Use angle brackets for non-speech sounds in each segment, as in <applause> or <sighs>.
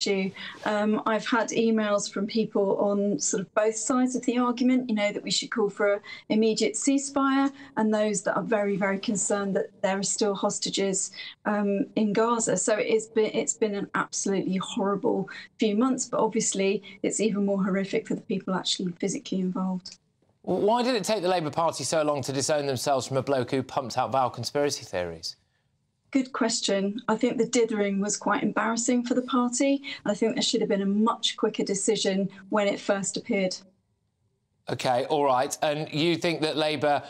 issue. Um, I've had emails from people on sort of both sides of the argument, you know, that we should call for an immediate ceasefire, and those that are very, very concerned that there are still hostages um, in Gaza. So it's been it's been an absolutely horrible few months, but obviously it's even more horrific for the people actually physically involved. Why did it take the Labour Party so long to disown themselves from a bloke who pumped out vile conspiracy theories? Good question. I think the dithering was quite embarrassing for the party. I think there should have been a much quicker decision when it first appeared. OK, all right. And you think that Labour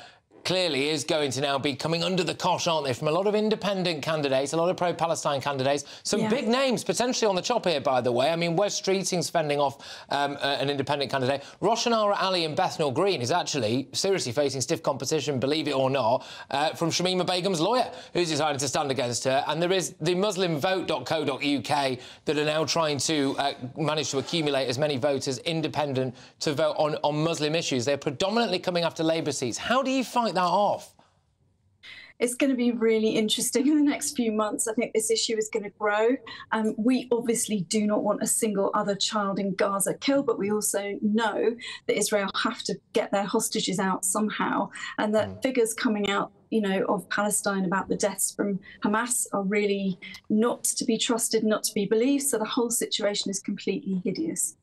clearly is going to now be coming under the cosh, aren't they, from a lot of independent candidates, a lot of pro-Palestine candidates, some yeah. big names potentially on the chop here, by the way. I mean, Wes Streeting's fending off um, uh, an independent candidate. Rushanara Ali and Bethnal Green is actually seriously facing stiff competition, believe it or not, uh, from Shamima Begum's lawyer, who's decided to stand against her. And there is the MuslimVote.co.uk that are now trying to uh, manage to accumulate as many voters independent to vote on, on Muslim issues. They're predominantly coming after Labour seats. How do you fight that off? It's going to be really interesting in the next few months. I think this issue is going to grow. Um, we obviously do not want a single other child in Gaza killed, but we also know that Israel have to get their hostages out somehow, and that mm. figures coming out you know, of Palestine about the deaths from Hamas are really not to be trusted, not to be believed. So the whole situation is completely hideous.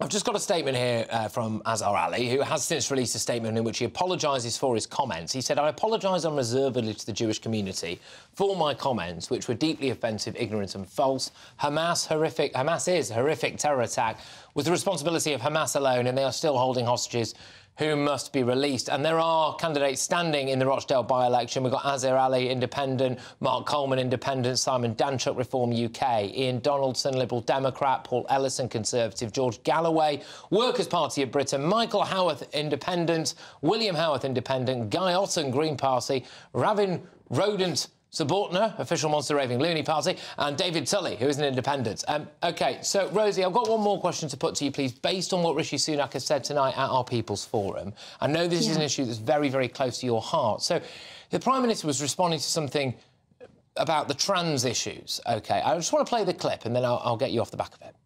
I've just got a statement here uh, from Azhar Ali, who has since released a statement in which he apologises for his comments. He said, I apologise unreservedly to the Jewish community for my comments, which were deeply offensive, ignorant and false. Hamas, horrific, Hamas is a horrific terror attack was the responsibility of Hamas alone, and they are still holding hostages who must be released. And there are candidates standing in the Rochdale by-election. We've got Azhar Ali, Independent, Mark Coleman, Independent, Simon Danczuk, Reform UK, Iain Donaldson, Liberal Democrat, Paul Ellison, Conservative, George Galloway, Workers' Party of Britain, Michael Howarth, Independent, William Howarth, Independent, Guy Otten, Green Party, Ravin Rodent, Subortna, official Monster Raving Loony Party, and David Tully, who is an independent. Um, OK, so, Rosie, I've got one more question to put to you, please, based on what Rishi Sunak has said tonight at our People's Forum. I know this yeah. is an issue that's very, very close to your heart. So, the Prime Minister was responding to something about the trans issues. OK, I just want to play the clip, and then I'll, I'll get you off the back of it.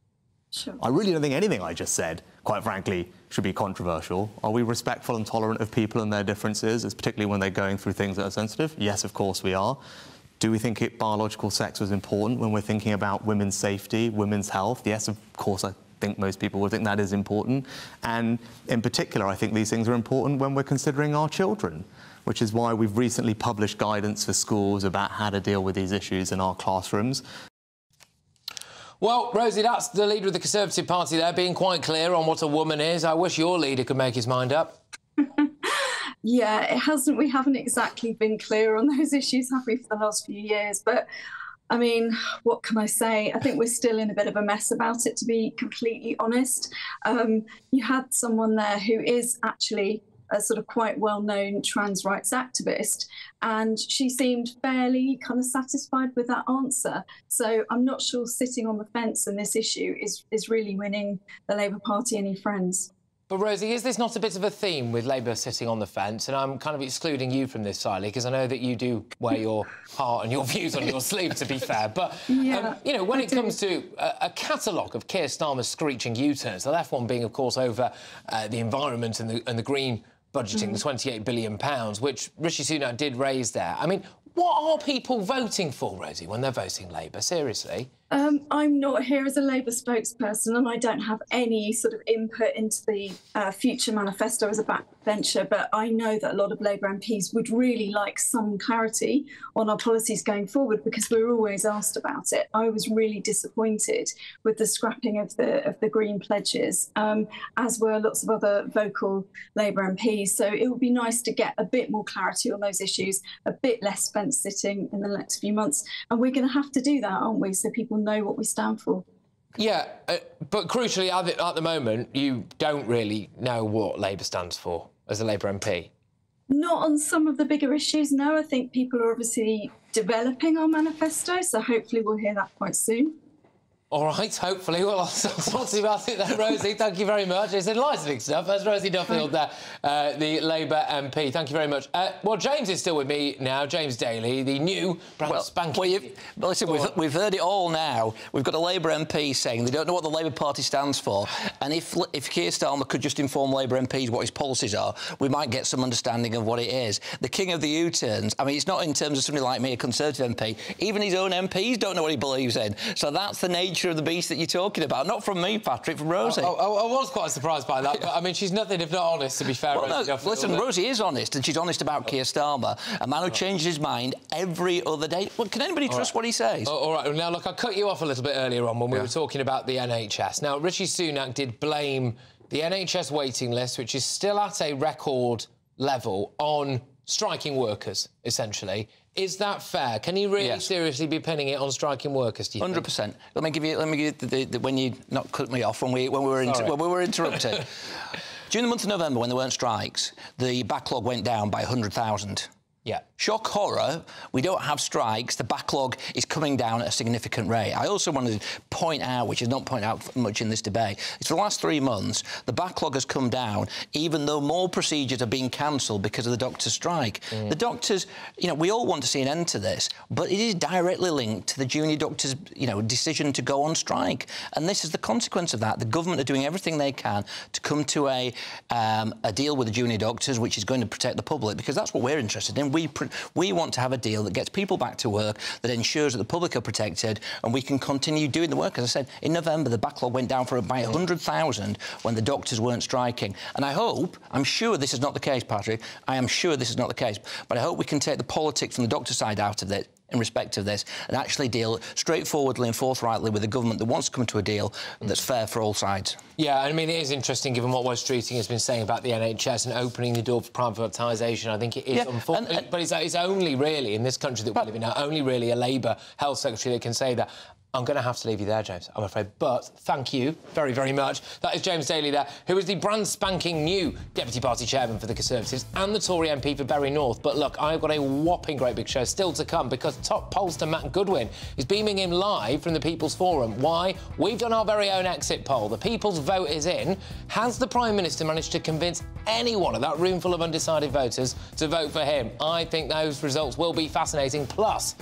Sure. I really don't think anything I just said, quite frankly, should be controversial. Are we respectful and tolerant of people and their differences, particularly when they're going through things that are sensitive? Yes, of course we are. Do we think it, biological sex was important when we're thinking about women's safety, women's health? Yes, of course, I think most people would think that is important. And in particular, I think these things are important when we're considering our children, which is why we've recently published guidance for schools about how to deal with these issues in our classrooms. Well, Rosie, that's the leader of the Conservative Party there, being quite clear on what a woman is. I wish your leader could make his mind up. <laughs> yeah, it hasn't. We haven't exactly been clear on those issues, have we, for the last few years? But I mean, what can I say? I think we're still in a bit of a mess about it, to be completely honest. Um, you had someone there who is actually a sort of quite well known trans rights activist, and she seemed fairly kind of satisfied with that answer. So I'm not sure sitting on the fence in this issue is, is really winning the Labour Party any friends. But Rosie, is this not a bit of a theme with Labour sitting on the fence? And I'm kind of excluding you from this slightly because I know that you do wear <laughs> your heart and your views on your sleeve, to be fair. But, yeah, um, you know, when I it do. comes to a, a catalogue of Keir Starmer's screeching U-turns, the left one being, of course, over uh, the environment and the, and the green budgeting, the mm-hmm. 28 billion pounds, which Rishi Sunak did raise there. I mean, what are people voting for, Rosie, when they're voting Labour? Seriously? Um, I'm not here as a Labour spokesperson, and I don't have any sort of input into the uh, future manifesto as a backbencher. But I know that a lot of Labour MPs would really like some clarity on our policies going forward because we're always asked about it. I was really disappointed with the scrapping of the of the Green pledges, um, as were lots of other vocal Labour MPs. So it would be nice to get a bit more clarity on those issues, a bit less fence sitting in the next few months, and we're going to have to do that, aren't we? So people know what we stand for. Yeah, uh, but crucially, at the, at the moment, you don't really know what Labour stands for as a Labour MP. Not on some of the bigger issues, no. I think people are obviously developing our manifesto, so hopefully we'll hear that quite soon. All right, hopefully we'll <laughs> talk to you about it then, Rosie. Thank you very much. It's enlightening stuff. That's Rosie Duffield there, uh, the Labour MP. Thank you very much. Uh, well, James is still with me now, James Daly, the new brand well, spanking... Well, well listen, we've, we've, heard it all now. We've got a Labour MP saying they don't know what the Labour Party stands for, and if, if Keir Starmer could just inform Labour MPs what his policies are, we might get some understanding of what it is. The king of the U-turns, I mean, it's not in terms of somebody like me, a Conservative MP. Even his own MPs don't know what he believes in. So that's the nature nature of the beast that you're talking about. Not from me, Patrick, from Rosie. I, I, I was quite surprised by that, but I mean, she's nothing if not honest, to be fair. Well, no, listen, Rosie is honest, and she's honest about Keir Starmer, a man who changes his mind every other day. Well, can anybody trust right. what he says? Oh, all right, now, look, I cut you off a little bit earlier on when we yeah. were talking about the NHS. Now, Rishi Sunak did blame the NHS waiting list, which is still at a record level, on striking workers, essentially. Is that fair? Can he really yes. seriously be pinning it on striking workers? Hundred percent. Let me give you. Let me give you the, the, the, when you not cut me off when we when we were inter- when we were interrupted. <laughs> During the month of November, when there weren't strikes, the backlog went down by 100,000. Yeah. Shock horror, we don't have strikes. The backlog is coming down at a significant rate. I also wanted to point out, which is not pointed out much in this debate, is for the last three months, the backlog has come down, even though more procedures are being cancelled because of the doctor's strike. Mm. The doctors, you know, we all want to see an end to this, but it is directly linked to the junior doctors, you know, decision to go on strike. And this is the consequence of that. The government are doing everything they can to come to a, um, a deal with the junior doctors, which is going to protect the public, because that's what we're interested in. We we want to have a deal that gets people back to work, that ensures that the public are protected, and we can continue doing the work. As I said, in November, the backlog went down for by 100,000 when the doctors weren't striking. And I hope, I'm sure this is not the case, Patrick, I am sure this is not the case, but I hope we can take the politics from the doctor side out of it in respect of this and actually deal straightforwardly and forthrightly with a government that wants to come to a deal that's fair for all sides. Yeah, I mean, it is interesting given what Wes Streeting has been saying about the NHS and opening the door for privatisation. I think it is yeah, unfortunate. But it's, it's, only really, in this country that we live in now, only really a Labour health secretary that can say that. I'm going to have to leave you there, James, I'm afraid. But thank you very, very much. That is James Daly there, who is the brand spanking new Deputy Party Chairman for the Conservatives and the Tory MP for Bury North. But look, I've got a whopping great big show still to come because top pollster Matt Goodwin is beaming in live from the People's Forum. Why? We've done our very own exit poll. The People's vote is in. Has the Prime Minister managed to convince anyone of that room full of undecided voters to vote for him? I think those results will be fascinating. Plus,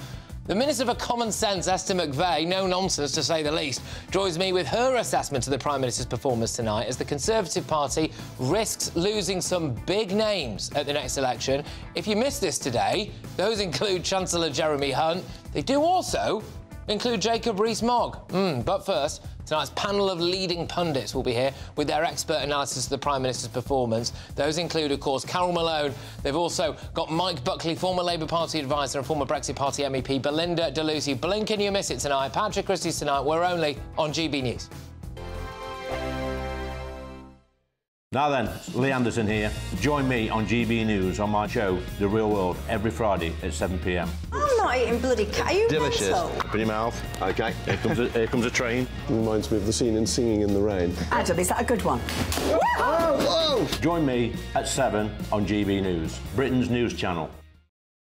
the Minister for Common Sense, Esther McVey, no nonsense to say the least, joins me with her assessment of the Prime Minister's performance tonight as the Conservative Party risks losing some big names at the next election. If you missed this today, those include Chancellor Jeremy Hunt. They do also include Jacob Rees-Mogg. Mm, but first, Tonight's panel of leading pundits will be here with their expert analysis of the Prime Minister's performance. Those include, of course, Carole Malone. They've also got Mike Buckley, former Labour Party advisor and former Brexit Party MEP, Belinda de Lucy. Blink and you miss it tonight. Patrick Christys tonight. We're only on GB News. Now then, Lee Anderson here. Join me on GB News on my show, The Real World, every Friday at 7 pm. I'm not eating bloody cat. Are you Delicious. Mental? Open your mouth. OK, here comes, a, here comes a train. Reminds me of the scene in Singing in the Rain. Adam, is that a good one? whoa! Join me at 7 on GB News, Britain's news channel.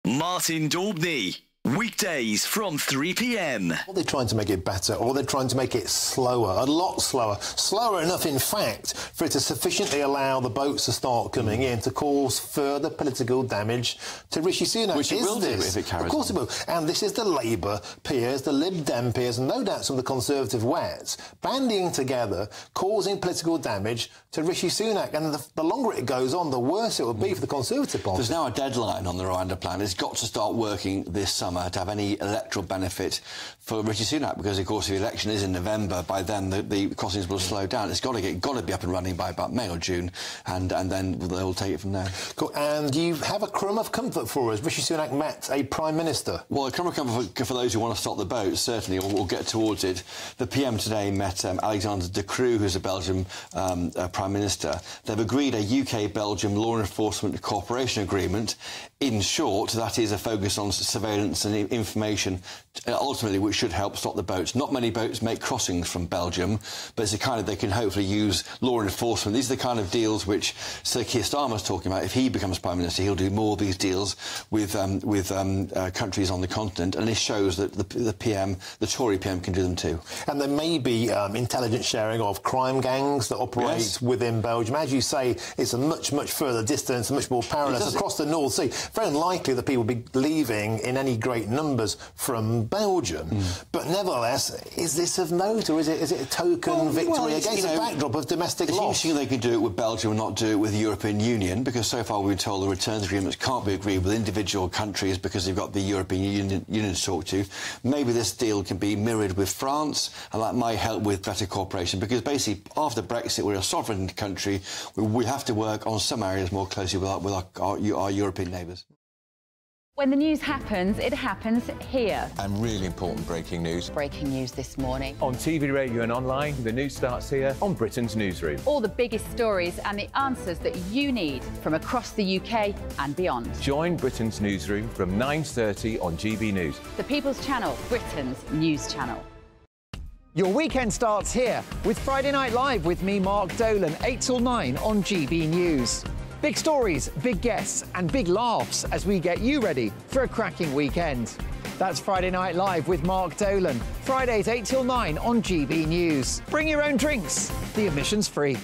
Martin Daubney. Weekdays from 3 p.m. Are they're trying to make it better or they're trying to make it slower, a lot slower? Slower enough, in fact, for it to sufficiently allow the boats to start coming in to cause further political damage to Rishi Sunak. Which it is will this? do if it carries Of course on. it will. And this is the Labour peers, the Lib Dem peers, and no doubt some of the Conservative wets, banding together, causing political damage to Rishi Sunak. And the, the longer it goes on, the worse it will be for the Conservative Party. There's now a deadline on the Rwanda plan. It's got to start working this summer summer to have any electoral benefit for Rishi Sunak because, of course, if the election is in November, by then the, the crossings will slow down. It's got to get got to be up and running by about May or June, and and then they'll take it from there. Cool. And you have a crumb of comfort for us. Rishi Sunak met a prime minister. Well, a crumb of comfort for, for those who want to stop the boat. Certainly, we'll, we'll get towards it. The PM today met um, Alexander De Croo, who's a Belgian um, uh, prime minister. They've agreed a UK-Belgium law enforcement cooperation agreement. In short, that is a focus on surveillance and information, uh, ultimately, which should help stop the boats. Not many boats make crossings from Belgium, but it's the kind of they can hopefully use law enforcement. These are the kind of deals which Sir Keir Starmer's talking about. If he becomes prime minister, he'll do more of these deals with um, with um, uh, countries on the continent, and this shows that the, the PM, the Tory PM, can do them too. And there may be um, intelligence sharing of crime gangs that operate Yes. within Belgium. As you say, it's a much, much further distance, much more perilous across the North Sea. Very unlikely that people will be leaving in any great numbers from Belgium. But nevertheless, is this of note, or is it, is it a token Well, victory well, against you a backdrop of domestic It's loss? interesting they can do it with Belgium and not do it with the European Union because so far we've been told the returns agreements can't be agreed with individual countries because they've got the European Union, Union to talk to. Maybe this deal can be mirrored with France and that might help with better cooperation because basically after Brexit we're a sovereign country. We, we have to work on some areas more closely with our, with our, our, our European neighbours. When the news happens, it happens here. And really important breaking news. Breaking news this morning. On TV, radio, and online, the news starts here on Britain's Newsroom. All the biggest stories and the answers that you need from across the UK and beyond. Join Britain's Newsroom from 9.30 on GB News. The People's Channel, Britain's news channel. Your weekend starts here with Friday Night Live with me, Mark Dolan, 8 till 9 on GB News. Big stories, big guests, and big laughs as we get you ready for a cracking weekend. That's Friday Night Live with Mark Dolan, Fridays 8 till 9 on GB News. Bring your own drinks, the admission's free.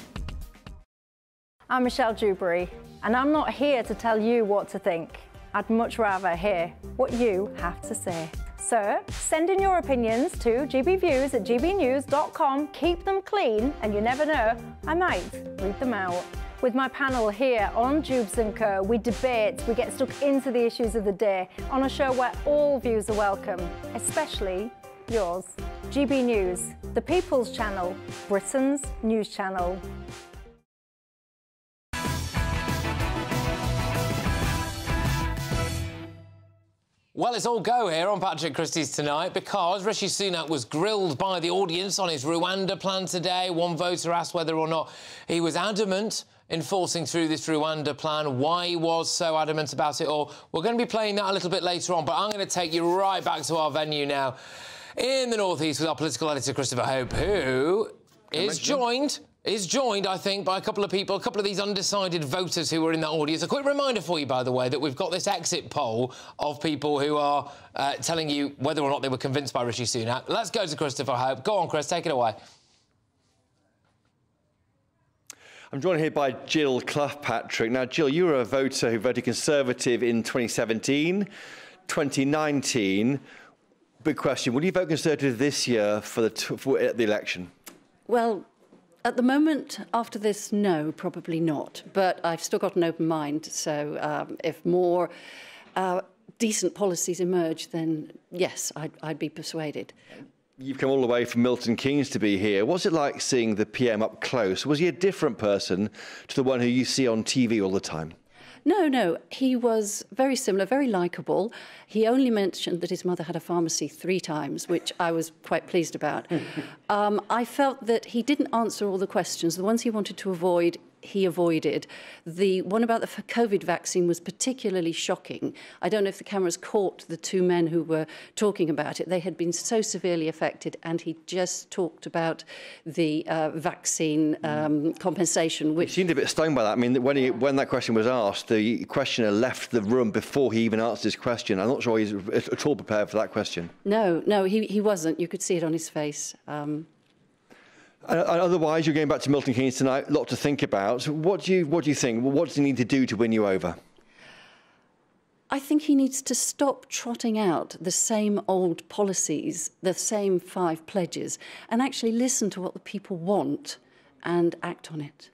I'm Michelle Dewberry, and I'm not here to tell you what to think. I'd much rather hear what you have to say. So send in your opinions to gbviews at gbnews.com. Keep them clean, and you never know, I might read them out. With my panel here on Dewbs & Co, we debate, we get stuck into the issues of the day on a show where all views are welcome, especially yours. GB News, the People's Channel, Britain's news channel. Well, it's all go here on Patrick Christys tonight because Rishi Sunak was grilled by the audience on his Rwanda plan today. One voter asked whether or not he was adamant in forcing through this Rwanda plan, why he was so adamant about it all. We're going to be playing that a little bit later on, but I'm going to take you right back to our venue now in the Northeast with our political editor, Christopher Hope, who is joined is joined, I think, by a couple of people, a couple of these undecided voters who were in that audience. A quick reminder for you, by the way, that we've got this exit poll of people who are uh, telling you whether or not they were convinced by Rishi Sunak. Let's go to Christopher Hope. Go on, Chris, take it away. I'm joined here by Jill Clough Patrick. Now, Jill, you were a voter who voted Conservative in 2017, 2019. Big question: Will you vote Conservative this year for the for the election? Well, at the moment, after this, no, probably not. But I've still got an open mind. So um, if more uh, decent policies emerge, then yes, I'd, I'd be persuaded. You've come all the way from Milton Keynes to be here. What's it like seeing the PM up close? Was he a different person to the one who you see on TV all the time? No, no, he was very similar, very likable. He only mentioned that his mother had a pharmacy three times, which I was quite pleased about. <laughs> um, I felt that he didn't answer all the questions. The ones he wanted to avoid, he avoided. The one about the COVID vaccine was particularly shocking. I don't know if the cameras caught the two men who were talking about it. They had been so severely affected, and he just talked about the uh, vaccine um, compensation, which He seemed a bit stung by that. I mean, when, he, when that question was asked, the questioner left the room before he even answered his question. I'm not sure he's at all prepared for that question. No, no, he, he wasn't. You could see it on his face. Um, otherwise, you're going back to Milton Keynes tonight. A lot to think about. What do you What do you think? What does he need to do to win you over? I think he needs to stop trotting out the same old policies, the same five pledges, and actually listen to what the people want and act on it.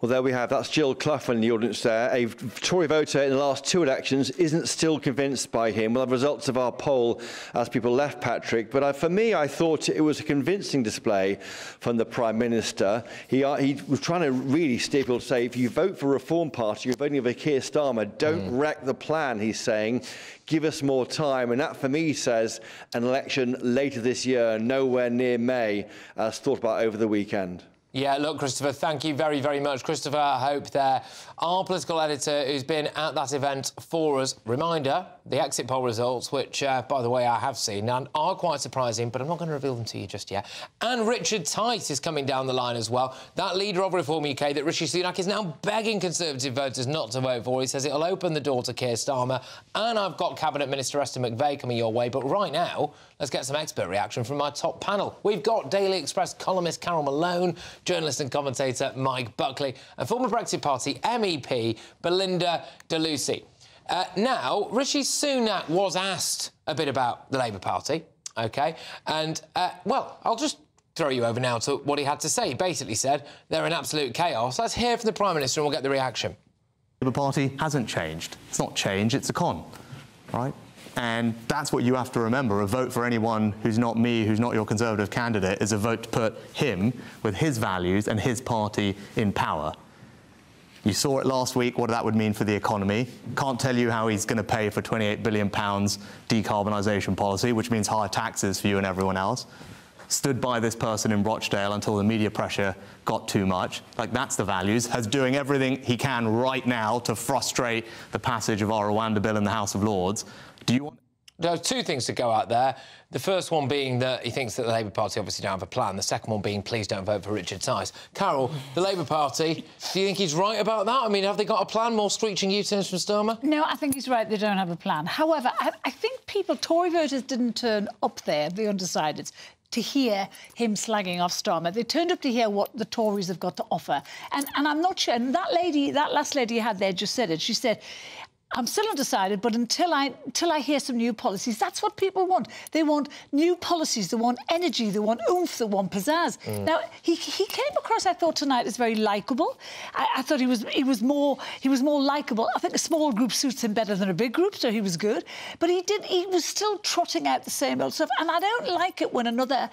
Well, there we have. That's Jill Clough in the audience there. A Tory voter in the last two elections isn't still convinced by him. We'll have results of our poll as people left Patrick. But uh, for me, I thought it was a convincing display from the Prime Minister. He, uh, he was trying to really steer people to say, if you vote for Reform Party, you're voting for Keir Starmer. Don't wreck the plan, he's saying. Give us more time. And that, for me, says an election later this year, nowhere near May, as thought about over the weekend. Yeah, look, Christopher, thank you very, very much. Christopher I Hope there, our political editor who's been at that event for us. Reminder, the exit poll results, which, uh, by the way, I have seen and are quite surprising, but I'm not going to reveal them to you just yet. And Richard Tice is coming down the line as well. That leader of Reform UK that Rishi Sunak is now begging Conservative voters not to vote for. He says it'll open the door to Keir Starmer. And I've got Cabinet Minister Esther McVey coming your way. But right now, let's get some expert reaction from my top panel. We've got Daily Express columnist Carole Malone, journalist and commentator Mike Buckley, and former Brexit Party MEP Belinda de Lucy. Uh, now, Rishi Sunak was asked a bit about the Labour Party, OK? And, uh, well, I'll just throw you over now to what he had to say. He basically said they're in absolute chaos. Let's hear from the Prime Minister and we'll get the reaction. The Labour Party hasn't changed. It's not change, it's a con, right? And that's what you have to remember. A vote for anyone who's not me, who's not your Conservative candidate, is a vote to put him, with his values and his party, in power. You saw it last week, what that would mean for the economy. Can't tell you how he's going to pay for £28 billion decarbonisation policy, which means higher taxes for you and everyone else. Stood by this person in Rochdale until the media pressure got too much. Like, that's the values. Has doing everything he can right now to frustrate the passage of our Rwanda bill in the House of Lords. Do you want there are two things to go out there. The first one being that he thinks that the Labour Party obviously don't have a plan. The second one being, please don't vote for Richard Tice. Carol, the Labour Party, do you think he's right about that? I mean, have they got a plan? More screeching U-turns from Starmer? No, I think he's right. They don't have a plan. However, I, I think people, Tory voters, didn't turn up there, the undecideds, to hear him slagging off Starmer. They turned up to hear what the Tories have got to offer. And, and I'm not sure, and that lady, that last lady you had there just said it. She said, I'm still undecided, but until I until I hear some new policies, that's what people want. They want new policies. They want energy. They want oomph. They want pizzazz. Mm. Now he, he came across, I thought tonight, as very likable. I, I, thought he was he was more he was more likable. I think a small group suits him better than a big group, so he was good. But he did he was still trotting out the same old stuff, and I don't like it when another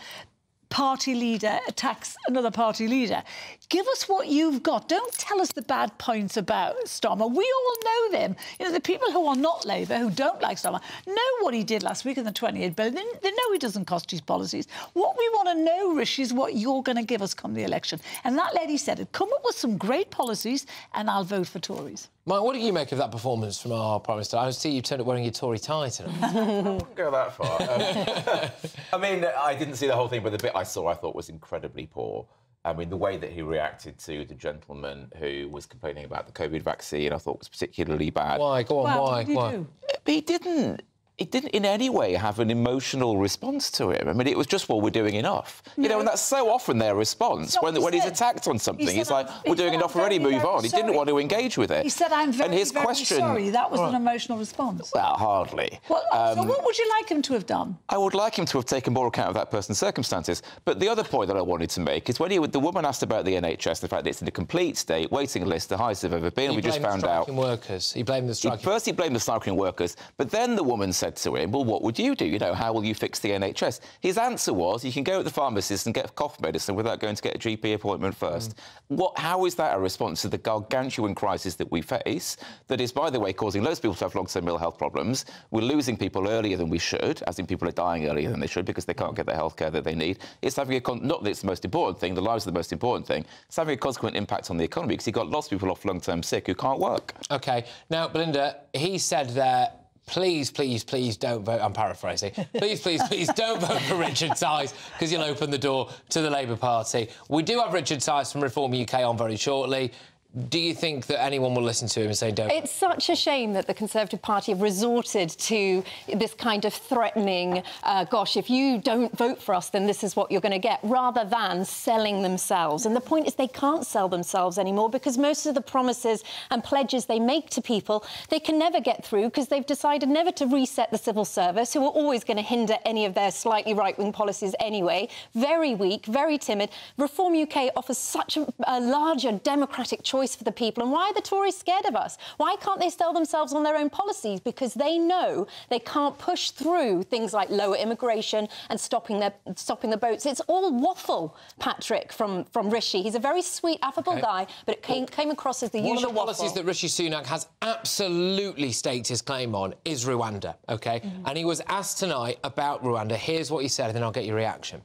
party leader attacks another party leader. Give us what you've got. Don't tell us the bad points about Starmer. We all know them. You know, the people who are not Labour, who don't like Starmer, know what he did last week in the 28 billion. They, they know he doesn't cost his policies. What we want to know, Rishi, is what you're going to give us come the election. And that lady said it. Come up with some great policies and I'll vote for Tories. Mike, what do you make of that performance from our Prime Minister? I see you turned up wearing your Tory tie today. <laughs> I wouldn't go that far. Um, <laughs> I mean, I didn't see the whole thing, but the bit I saw I thought was incredibly poor. I mean, the way that he reacted to the gentleman who was complaining about the COVID vaccine, I thought was particularly bad. Why? Go on, well, why? why? Do? He didn't it didn't in any way have an emotional response to him. I mean, it was just, well, we're doing enough. No. You know, and that's so often their response. When, when he's attacked on something, he he's like, we're doing enough already, move on. He didn't want to engage with it. He said, I'm very, and his very question, sorry. That was an emotional response. Well, hardly. Well, um, so what would you like him to have done? I would like him to have taken more account of that person's circumstances. But the other point that I wanted to make is when he, the woman asked about the NHS, the fact that it's in a complete state, waiting list, the highest they've ever been. He we just found the out. workers. He blamed the striking. He, first, he blamed the striking workers, but then the woman said to him, well, what would you do? You know, how will you fix the NHS? His answer was, you can go to the pharmacist and get cough medicine without going to get a GP appointment first. Mm. What? How is that a response to the gargantuan crisis that we face? That is, by the way, causing loads of people to have long-term mental health problems. We're losing people earlier than we should, as in people are dying earlier than they should because they can't get the health care that they need. It's having a con- not that it's the most important thing. The lives are the most important thing. It's having a consequent impact on the economy because you've got lots of people off long-term sick who can't work. OK. Now, Belinda, he said that please, please, please don't vote. I'm paraphrasing. Please, please, please don't vote for Richard Tice because you'll open the door to the Labour Party. We do have Richard Tice from Reform UK on very shortly. Do you think that anyone will listen to him and say don't? It's such a shame that the Conservative Party have resorted to this kind of threatening, uh, gosh, if you don't vote for us, then this is what you're going to get, rather than selling themselves. And the point is they can't sell themselves anymore because most of the promises and pledges they make to people, they can never get through because they've decided never to reset the civil service, who are always going to hinder any of their slightly right-wing policies anyway. Very weak, very timid. Reform UK offers such a, a larger democratic choice choice for the people. And why are the Tories scared of us? Why can't they sell themselves on their own policies? Because they know they can't push through things like lower immigration and stopping their stopping the boats. It's all waffle, Patrick, from, from Rishi. He's a very sweet, affable okay. guy, but it came, came across as the One usual of the policies waffle. that Rishi Sunak has absolutely staked his claim on is Rwanda, OK? Mm. And he was asked tonight about Rwanda. Here's what he said, and then I'll get your reaction.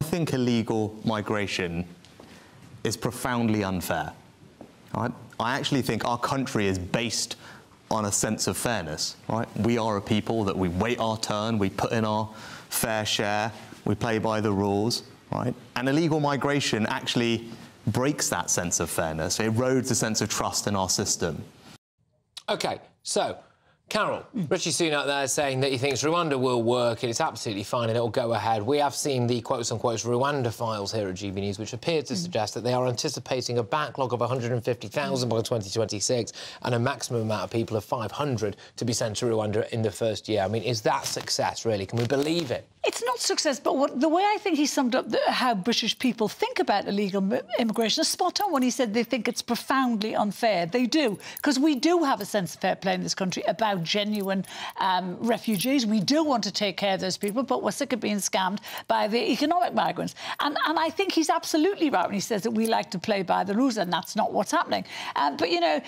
I think illegal migration is profoundly unfair. Right? I actually think our country is based on a sense of fairness. Right? We are a people that we wait our turn, we put in our fair share, we play by the rules. Right? And illegal migration actually breaks that sense of fairness. It erodes a sense of trust in our system. OK, so Carol, Rishi Sunak there saying that he thinks Rwanda will work and it's absolutely fine and it'll go ahead. We have seen the quotes unquote Rwanda files here at GB News, which appear to suggest that they are anticipating a backlog of 150,000 by 2026 and a maximum amount of people of 500 to be sent to Rwanda in the first year. I mean, is that success, really? Can we believe it? It's not success, but what, the way I think he summed up the, how British people think about illegal immigration is spot on when he said they think it's profoundly unfair. They do, because we do have a sense of fair play in this country about genuine um, refugees. We do want to take care of those people, but we're sick of being scammed by the economic migrants. And, and I think he's absolutely right when he says that we like to play by the rules, and that's not what's happening. Um, but, you know,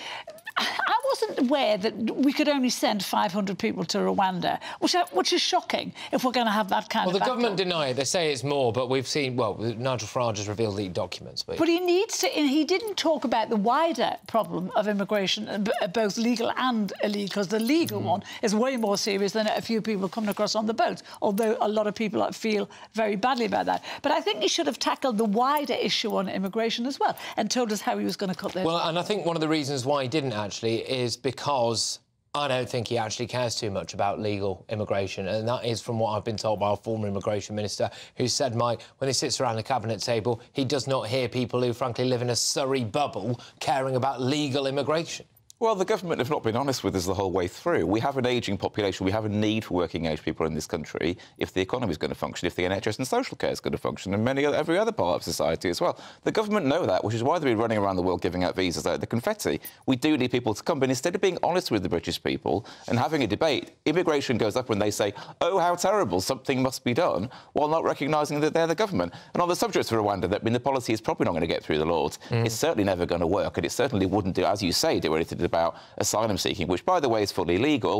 I wasn't aware that we could only send 500 people to Rwanda, which, which is shocking if we're going to have that kind well, of. Well, the government deny it. They say it's more, but we've seen. Well, Nigel Farage has revealed leaked documents. But, but he needs to. He didn't talk about the wider problem of immigration, uh, both legal and illegal, because the legal mm. one is way more serious than a few people coming across on the boat. Although a lot of people feel very badly about that. But I think he should have tackled the wider issue on immigration as well and told us how he was going to cut this. Well, and I think one of the reasons why he didn't actually is because I don't think he actually cares too much about legal immigration. And that is from what I've been told by our former immigration minister, who said, Mike, when he sits around the cabinet table, he does not hear people who, frankly, live in a Surrey bubble caring about legal immigration. Well, the government have not been honest with us the whole way through. We have an ageing population. We have a need for working age people in this country if the economy is going to function, if the NHS and social care is going to function, and many every other part of society as well. The government know that, which is why they've been running around the world giving out visas like the confetti. We do need people to come, but instead of being honest with the British people and having a debate, immigration goes up when they say, "Oh, how terrible! Something must be done," while not recognising that they're the government. And on the subject of Rwanda, that I mean, the policy is probably not going to get through the Lords. Mm. It's certainly never going to work, and it certainly wouldn't do, as you say, do anything about asylum seeking, which, by the way, is fully legal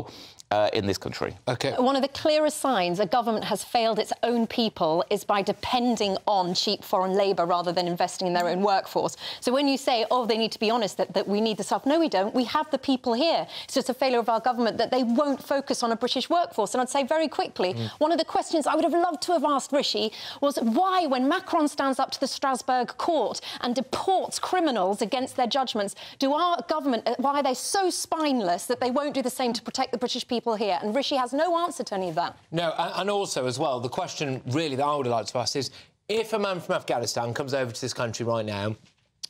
uh, in this country. Okay. One of the clearest signs a government has failed its own people is by depending on cheap foreign labour rather than investing in their own workforce. So when you say, oh, they need to be honest that, that we need the stuff, no, we don't. We have the people here. So it's a failure of our government that they won't focus on a British workforce. And I'd say very quickly, mm. one of the questions I would have loved to have asked Rishi was why, when Macron stands up to the Strasbourg court and deports criminals against their judgments, do our government, uh, why are they so spineless that they won't do the same to protect the British people? People here. And Rishi has no answer to any of that. No, and also, as well, the question really that I would like to ask is if a man from Afghanistan comes over to this country right now,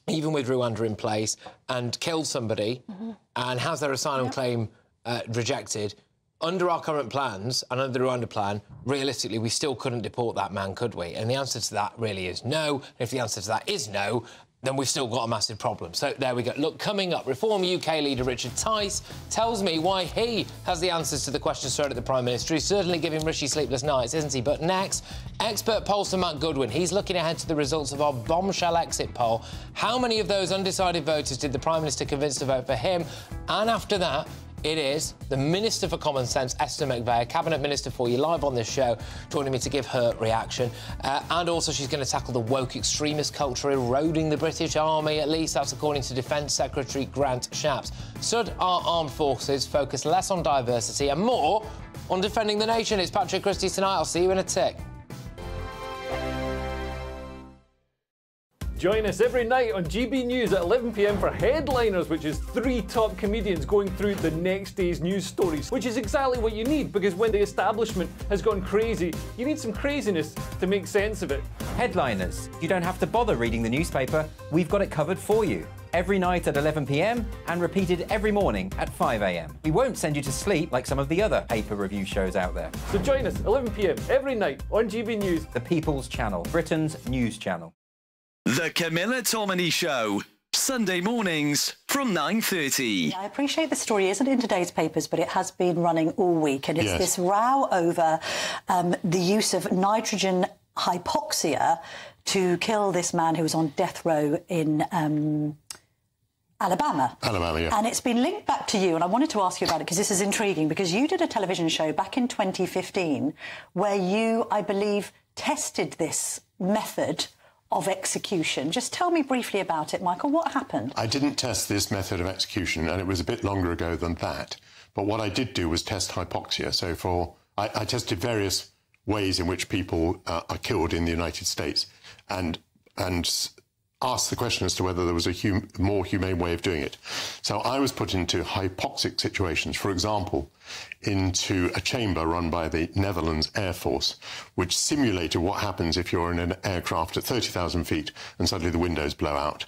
even with Rwanda in place, and kills somebody mm -hmm. and has their asylum claim uh, rejected, under our current plans and under the Rwanda plan, realistically, we still couldn't deport that man, could we? And the answer to that really is no. And if the answer to that is no, then we've still got a massive problem. So there we go. Look, coming up, Reform UK leader Richard Tice tells me why he has the answers to the questions thrown at the Prime Minister. He's certainly giving Rishi sleepless nights, isn't he? But next, expert pollster Matt Goodwin. He's looking ahead to the results of our bombshell exit poll. How many of those undecided voters did the Prime Minister convince to vote for him? And after that, it is the Minister for Common Sense, Esther McVey, Cabinet Minister for you, live on this show, joining me to give her reaction. Uh, and also, she's going to tackle the woke extremist culture eroding the British Army, at least that's according to Defence Secretary Grant Shapps. Should our armed forces focus less on diversity and more on defending the nation? It's Patrick Christie tonight. I'll see you in a tick. Join us every night on GB News at 11pm for Headliners, which is three top comedians going through the next day's news stories, which is exactly what you need because when the establishment has gone crazy, you need some craziness to make sense of it. Headliners. You don't have to bother reading the newspaper, we've got it covered for you. Every night at 11pm and repeated every morning at 5am. We won't send you to sleep like some of the other paper review shows out there. So join us 11pm every night on GB News. The People's Channel, Britain's news channel. The Camilla Tominey Show. Sunday mornings from 9.30. I appreciate the story isn't in today's papers, but it has been running all week. And it's yes. this row over um, the use of nitrogen hypoxia to kill this man who was on death row in... Um, Alabama. Alabama, yeah. And it's been linked back to you, and I wanted to ask you about it because this is intriguing because you did a television show back in 2015 where you, I believe, tested this method of execution. Just tell me briefly about it, Michael. What happened? I didn't test this method of execution, and it was a bit longer ago than that. But what I did do was test hypoxia. So for I, I tested various ways in which people uh, are killed in the United States, and and asked the question as to whether there was a hum more humane way of doing it. So I was put into hypoxic situations, for example, into a chamber run by the Netherlands Air Force, which simulated what happens if you're in an aircraft at 30,000 feet and suddenly the windows blow out.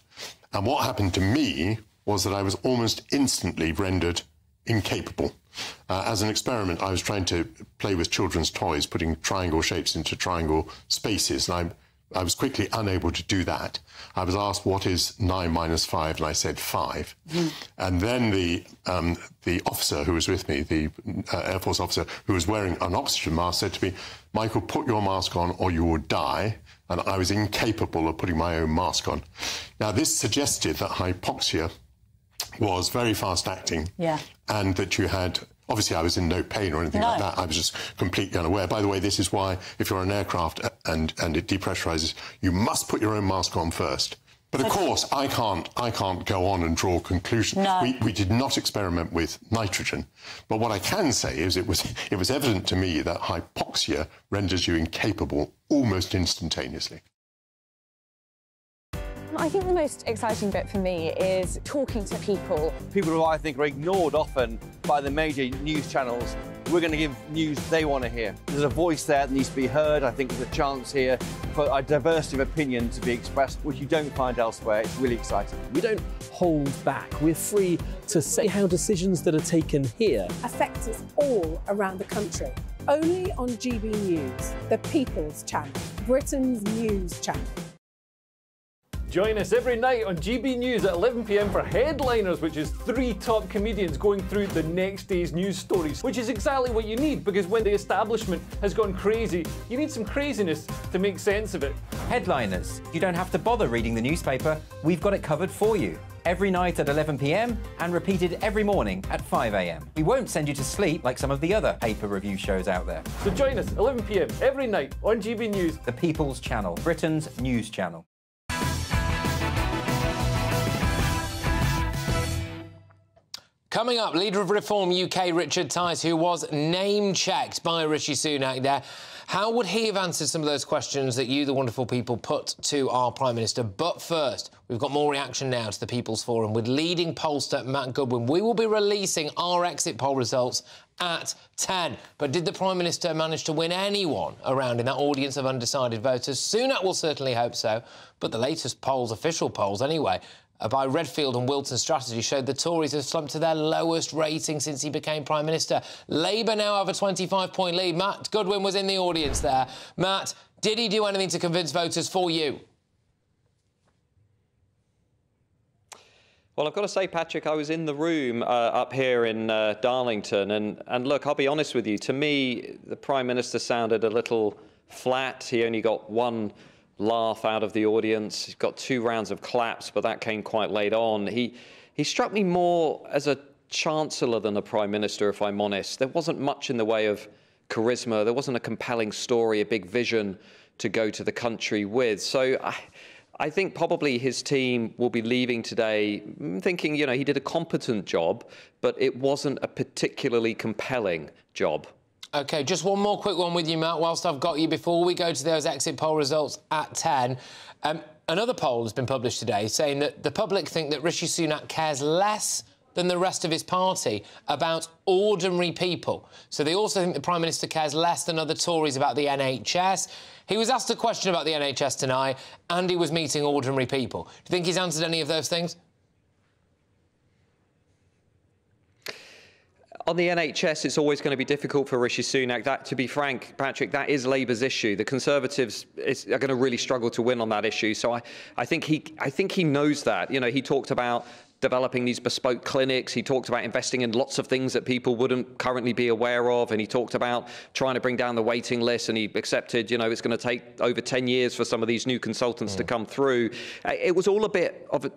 And what happened to me was that I was almost instantly rendered incapable. Uh, as an experiment, I was trying to play with children's toys, putting triangle shapes into triangle spaces, and I was quickly unable to do that. I was asked, what is 9 minus 5? And I said 5. Mm. And then the, um, the officer who was with me, the uh, Air Force officer who was wearing an oxygen mask, said to me, Michael, put your mask on or you will die. And I was incapable of putting my own mask on. Now, this suggested that hypoxia was very fast acting. Yeah. And that you had Obviously, I was in no pain or anything no. like that. I was just completely unaware. By the way, this is why if you're on an aircraft and, and it depressurizes, you must put your own mask on first. But of course, I can't. I can't go on and draw conclusions. No. We, we did not experiment with nitrogen, but what I can say is it was it was evident to me that hypoxia renders you incapable almost instantaneously. I think the most exciting bit for me is talking to people. People who I think are ignored often by the major news channels. We're going to give news they want to hear. There's a voice there that needs to be heard. I think there's a chance here for a diversity of opinion to be expressed, which you don't find elsewhere. It's really exciting. We don't hold back. We're free to say how decisions that are taken here affect us all around the country. Only on GB News, the People's Channel, Britain's news channel. Join us every night on GB News at 11pm for Headliners, which is three top comedians going through the next day's news stories, which is exactly what you need because when the establishment has gone crazy, you need some craziness to make sense of it. Headliners. You don't have to bother reading the newspaper, we've got it covered for you. Every night at 11pm and repeated every morning at 5am. We won't send you to sleep like some of the other paper review shows out there. So join us 11pm every night on GB News. The People's Channel, Britain's news channel. Coming up, leader of Reform UK, Richard Tice, who was name-checked by Rishi Sunak there. How would he have answered some of those questions that you, the wonderful people, put to our Prime Minister? But first, we've got more reaction now to the People's Forum with leading pollster Matt Goodwin. We will be releasing our exit poll results at 10. But did the Prime Minister manage to win anyone around in that audience of undecided voters? Sunak will certainly hope so. But the latest polls, official polls anyway, by Redfield and Wilton Strategy showed the Tories have slumped to their lowest rating since he became Prime Minister. Labour now have a 25 point lead. Matt Goodwin was in the audience there. Matt, did he do anything to convince voters for you? Well, I've got to say, Patrick, I was in the room uh, up here in uh, Darlington, and, and look, I'll be honest with you. To me, the Prime Minister sounded a little flat. He only got one laugh out of the audience. He's got two rounds of claps, but that came quite late on. He, he struck me more as a chancellor than a prime minister, if I'm honest. There wasn't much in the way of charisma. There wasn't a compelling story, a big vision to go to the country with. So I, I think probably his team will be leaving today thinking, you know, he did a competent job, but it wasn't a particularly compelling job. OK, just one more quick one with you, Matt, whilst I've got you. Before we go to those exit poll results at 10, um, another poll has been published today saying that the public think that Rishi Sunak cares less than the rest of his party about ordinary people. So they also think the Prime Minister cares less than other Tories about the NHS. He was asked a question about the NHS tonight, and he was meeting ordinary people. Do you think he's answered any of those things? On the NHS, it's always going to be difficult for Rishi Sunak. That, to be frank, Patrick, that is Labour's issue. The Conservatives is, are going to really struggle to win on that issue. So I, I think he, I think he knows that. You know, he talked about developing these bespoke clinics. He talked about investing in lots of things that people wouldn't currently be aware of. And he talked about trying to bring down the waiting list. And he accepted, you know, it's going to take over 10 years for some of these new consultants mm. to come through. Uh, it was all a bit of a,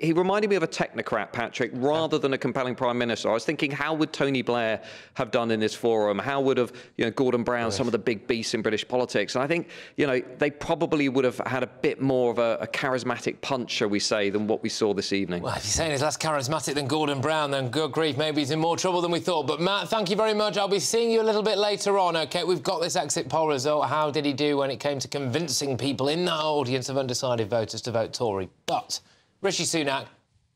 he reminded me of a technocrat, Patrick, rather than a compelling prime minister. I was thinking, how would Tony Blair have done in this forum? How would have, you know, Gordon Brown, yes. some of the big beasts in British politics? And I think, you know, they probably would have had a bit more of a, a charismatic punch, shall we say, than what we saw this evening. Well, you're he's less charismatic than Gordon Brown, then good grief, maybe he's in more trouble than we thought. But Matt, thank you very much. I'll be seeing you a little bit later on. OK, we've got this exit poll result. How did he do when it came to convincing people in that audience of undecided voters to vote Tory? But Rishi Sunak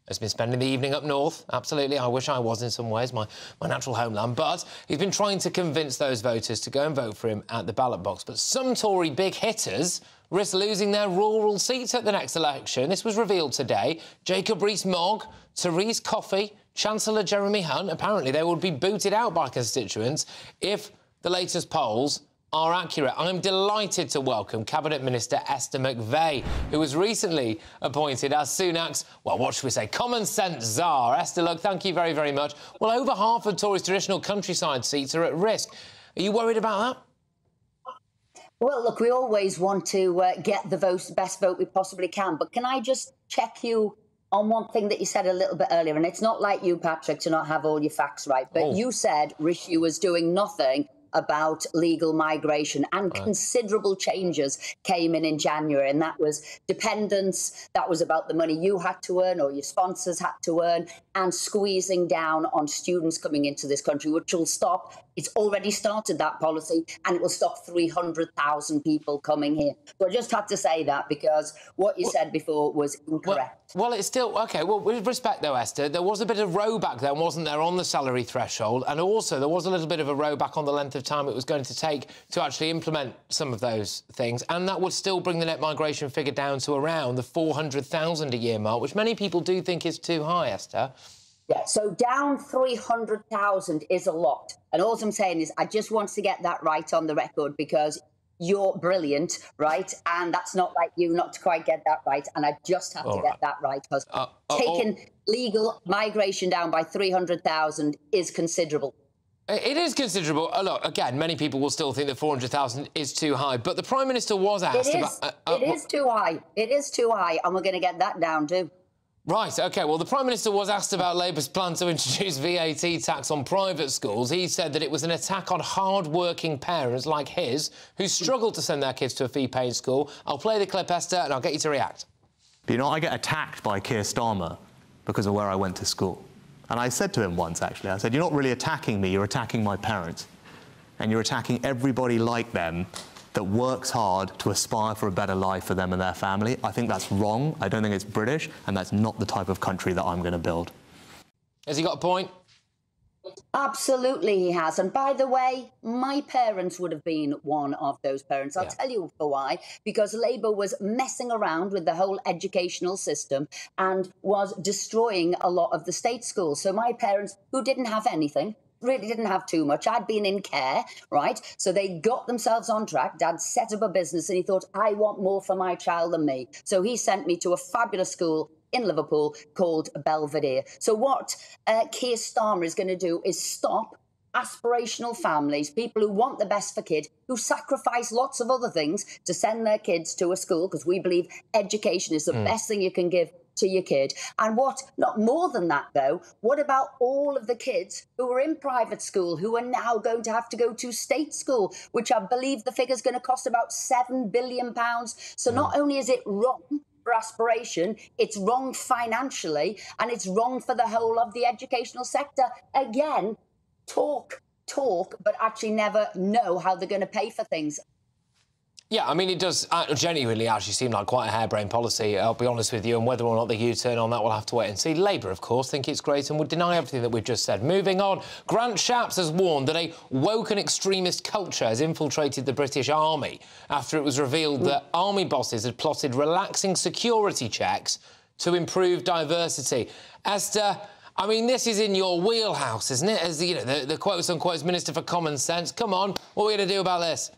has been spending the evening up north. Absolutely, I wish I was in some ways, my, my natural homeland. But he's been trying to convince those voters to go and vote for him at the ballot box. But some Tory big hitters risk losing their rural seats at the next election. This was revealed today. Jacob Rees-Mogg, Therese Coffey, Chancellor Jeremy Hunt, apparently they would be booted out by constituents if the latest polls are accurate. I'm delighted to welcome Cabinet Minister Esther McVey, who was recently appointed as Sunak's, well, what should we say, common sense czar. Esther, look, thank you very, very much. Well, over half of Tory's traditional countryside seats are at risk. Are you worried about that? Well, look, we always want to uh, get the vote, best vote we possibly can. But can I just check you on one thing that you said a little bit earlier? And it's not like you, Patrick, to not have all your facts right. But oh. you said Rishi was doing nothing about legal migration, and right. considerable changes came in in January. And that was dependence, that was about the money you had to earn or your sponsors had to earn, and squeezing down on students coming into this country, which will stop it's already started that policy and it will stop 300,000 people coming here. So I just had to say that because what you well, said before was incorrect. Well, well, it's still OK. Well, with respect, though, Esther, there was a bit of row back then, wasn't there, on the salary threshold? And also, there was a little bit of a row back on the length of time it was going to take to actually implement some of those things. And that would still bring the net migration figure down to around the 400,000 a year mark, which many people do think is too high, Esther. Yeah, so down 300,000 is a lot. And all I'm saying is, I just want to get that right on the record because you're brilliant, right? And that's not like you not to quite get that right. And I just have all to right. get that right because uh, uh, taking oh. legal migration down by 300,000 is considerable. It is considerable. Uh, look, again, many people will still think that 400,000 is too high, but the Prime Minister was asked it is, about... Uh, uh, it is too high. It is too high, and we're going to get that down too. Right, OK. Well, the Prime Minister was asked about Labour's plan to introduce VAT tax on private schools. He said that it was an attack on hard-working parents like his who struggle to send their kids to a fee-paying school. I'll play the clip, Esther, and I'll get you to react. You know, I get attacked by Keir Starmer because of where I went to school. And I said to him once, actually, I said, you're not really attacking me, you're attacking my parents. And you're attacking everybody like them that works hard to aspire for a better life for them and their family. I think that's wrong. I don't think it's British, and that's not the type of country that I'm going to build. Has he got a point? Absolutely, he has. And by the way, my parents would have been one of those parents. I'll yeah. tell you for why. Because Labour was messing around with the whole educational system and was destroying a lot of the state schools. So my parents, who didn't have anything, really didn't have too much. I'd been in care, right? So they got themselves on track. Dad set up a business and he thought, I want more for my child than me. So he sent me to a fabulous school in Liverpool called Belvedere. So what uh, Keir Starmer is going to do is stop aspirational families, people who want the best for kids, who sacrifice lots of other things to send their kids to a school because we believe education is the mm. best thing you can give to your kid. And what, not more than that though, what about all of the kids who are in private school who are now going to have to go to state school, which I believe the figure is going to cost about £7 billion. So not only is it wrong, aspiration, it's wrong financially, and it's wrong for the whole of the educational sector. Again, talk, talk, but actually never know how they're going to pay for things. Yeah, I mean, it does uh, genuinely actually seem like quite a harebrained policy, I'll be honest with you, and whether or not the U-turn on that, we'll have to wait and see. Labour, of course, think it's great and would deny everything that we've just said. Moving on, Grant Shapps has warned that a woke and extremist culture has infiltrated the British Army after it was revealed mm. that army bosses had plotted relaxing security checks to improve diversity. Esther... I mean, this is in your wheelhouse, isn't it? As the, you know, the, the quotes unquote Minister for Common Sense. Come on, what are we going to do about this?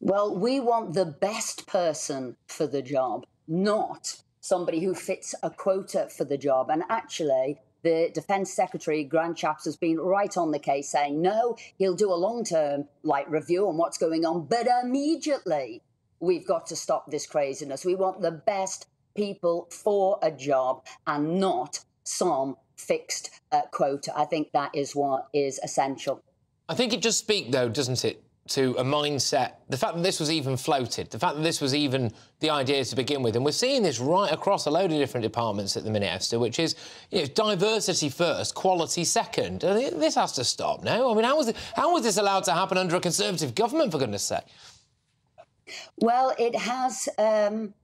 Well, we want the best person for the job, not somebody who fits a quota for the job. And actually, the Defence Secretary, Grant Shapps, has been right on the case saying, no, he'll do a long term like review on what's going on, but immediately we've got to stop this craziness. We want the best people for a job and not some fixed uh, quota. I think that is what is essential. I think it does speak, though, doesn't it, to a mindset. The fact that this was even floated, the fact that this was even the idea to begin with, and we're seeing this right across a load of different departments at the minute, Esther, which is you know, diversity first, quality second. This has to stop now. I mean, how was, it, how was this allowed to happen under a Conservative government, for goodness sake? Well, it has. Um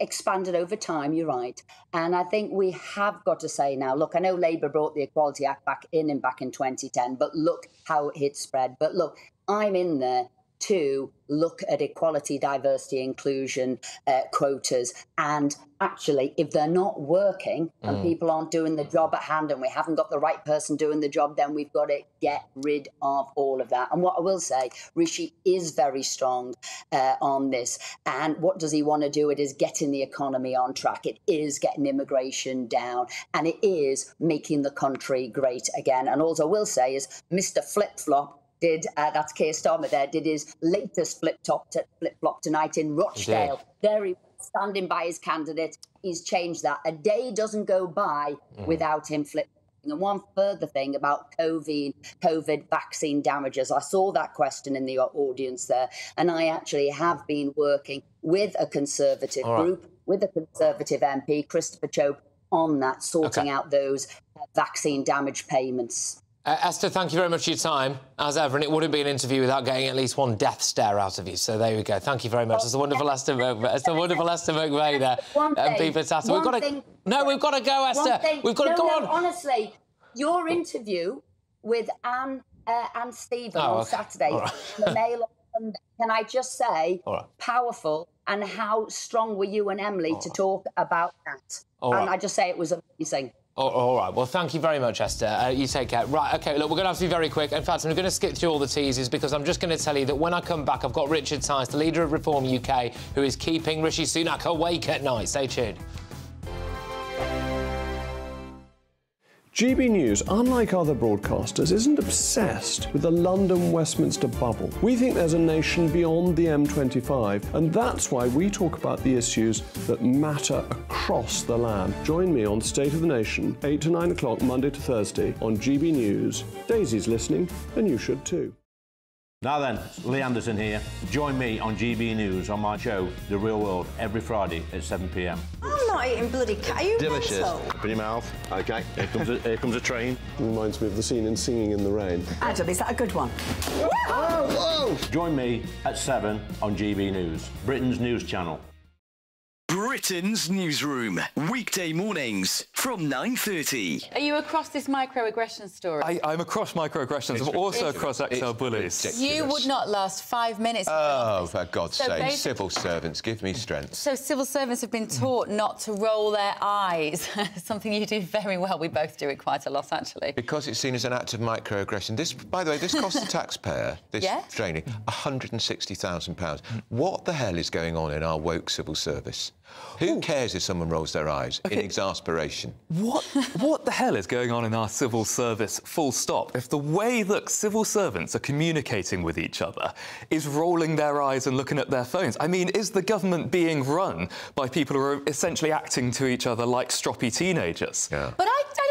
expanded over time, you're right. And I think we have got to say now look, I know Labour brought the Equality Act back in and back in 2010, but look how it spread. But look, I'm in there to look at equality, diversity, inclusion uh, quotas. And actually, if they're not working and mm. people aren't doing the job at hand and we haven't got the right person doing the job, then we've got to get rid of all of that. And what I will say, Rishi is very strong uh, on this. And what does he want to do? It is getting the economy on track, it is getting immigration down, and it is making the country great again. And also, I will say is Mr. Flip Flop did uh, that's Keir Starmer there did his latest flip top t- flip flop tonight in Rochdale. There he was, standing by his candidate. He's changed that. A day doesn't go by mm. without him flip. And one further thing about COVID, COVID vaccine damages. I saw that question in the audience there, and I actually have been working with a Conservative right. group, with a Conservative MP, Christopher Chope, on that, sorting okay. out those vaccine damage payments. Uh, Esther, thank you very much for your time, as ever, and it wouldn't be an interview without getting at least one death stare out of you. So there we go. Thank you very much. It's a wonderful Esther. It's a wonderful Esther McVey there. One thing, We've got to. Thing, no, we've got to go, Esther. We've got no, to go no, on. Honestly, your interview with Anne uh, Anne Stephen oh, on okay. Saturday, right. the <laughs> Mail on Sunday. Can I just say, right. powerful, and how strong were you and Emily All to right. talk about that? and I just say it was amazing. Oh, all right. Well, thank you very much, Esther. Uh, you take care. Right, OK, look, we're going to have to be very quick. In fact, I'm going to skip through all the teasers because I'm just going to tell you that when I come back, I've got Richard Tice, the leader of Reform UK, who is keeping Rishi Sunak awake at night. Stay tuned. GB News, unlike other broadcasters, isn't obsessed with the London Westminster bubble. We think there's a nation beyond the M25, and that's why we talk about the issues that matter across the land. Join me on State of the Nation, 8 to 9 o'clock, Monday to Thursday, on GB News. Daisy's listening, and you should too. Now then, Lee Anderson here. Join me on GB News on my show, The Real World, every Friday at 7 pm. I'm not eating bloody cat. Are you Delicious. Mental? Open your mouth. OK, here comes, a, here comes a train. Reminds me of the scene in Singing in the Rain. Adam, is that a good one? Whoa, whoa. Join me at 7 on GB News, Britain's news channel. Britain's newsroom, weekday mornings from 9.30. Are you across this microaggression story? I, am across microaggressions. I'm also across XL bullies. You would not last five minutes. Oh, for God's so sake, civil servants, give me strength. So civil servants have been taught not to roll their eyes, <laughs> something you do very well. We both do it quite a lot, actually. Because it's seen as an act of microaggression. This, by the way, this costs the <laughs> taxpayer, this yeah? training, £160,000. What the hell is going on in our woke civil service? Who Ooh. cares if someone rolls their eyes okay. in exasperation? What, what the hell is going on in our civil service, full stop, if the way that civil servants are communicating with each other is rolling their eyes and looking at their phones? I mean, is the government being run by people who are essentially acting to each other like stroppy teenagers? Yeah. But I, I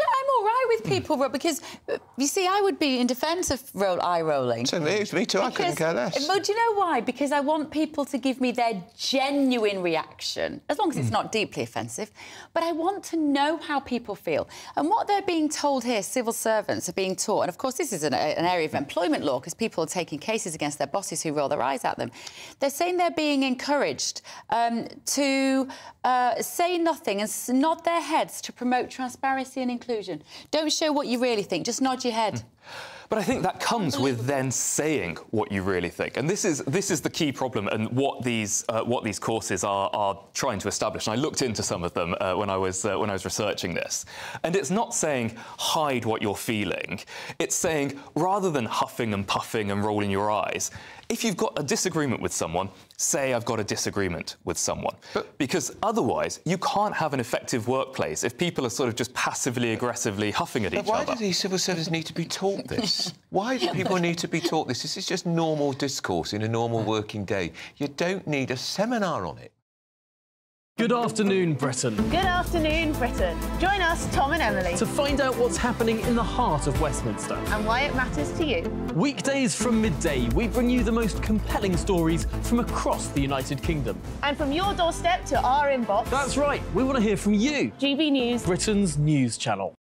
with people, Rob, because uh, you see, I would be in defence of roll, eye rolling. So me, me too. Because, I couldn't care less. But do you know why? Because I want people to give me their genuine reaction, as long as it's mm. not deeply offensive. But I want to know how people feel and what they're being told here. Civil servants are being taught, and of course, this is an, an area of employment law because people are taking cases against their bosses who roll their eyes at them. They're saying they're being encouraged um, to uh, say nothing and nod their heads to promote transparency and inclusion. Don't show what you really think, just nod your head. But I think that comes with then saying what you really think, and this is this is the key problem, and what these uh, what these courses are are trying to establish. And I looked into some of them uh, when I was uh, when I was researching this, and it's not saying hide what you're feeling. It's saying rather than huffing and puffing and rolling your eyes, if you've got a disagreement with someone, say I've got a disagreement with someone. But, because otherwise, you can't have an effective workplace if people are sort of just passively aggressively huffing at each why other. Why do these civil servants need to be taught <laughs> this? why do people need to be taught this? This is just normal discourse in a normal mm. working day. You don't need a seminar on it. Good afternoon, Britain. Good afternoon, Britain. Join us, Tom and Emily, To find out what's happening in the heart of Westminster. and why it matters to you. Weekdays from midday, we bring you the most compelling stories from across the United Kingdom. And from your doorstep to our inbox. That's right, we want to hear from you. GB News, Britain's news channel.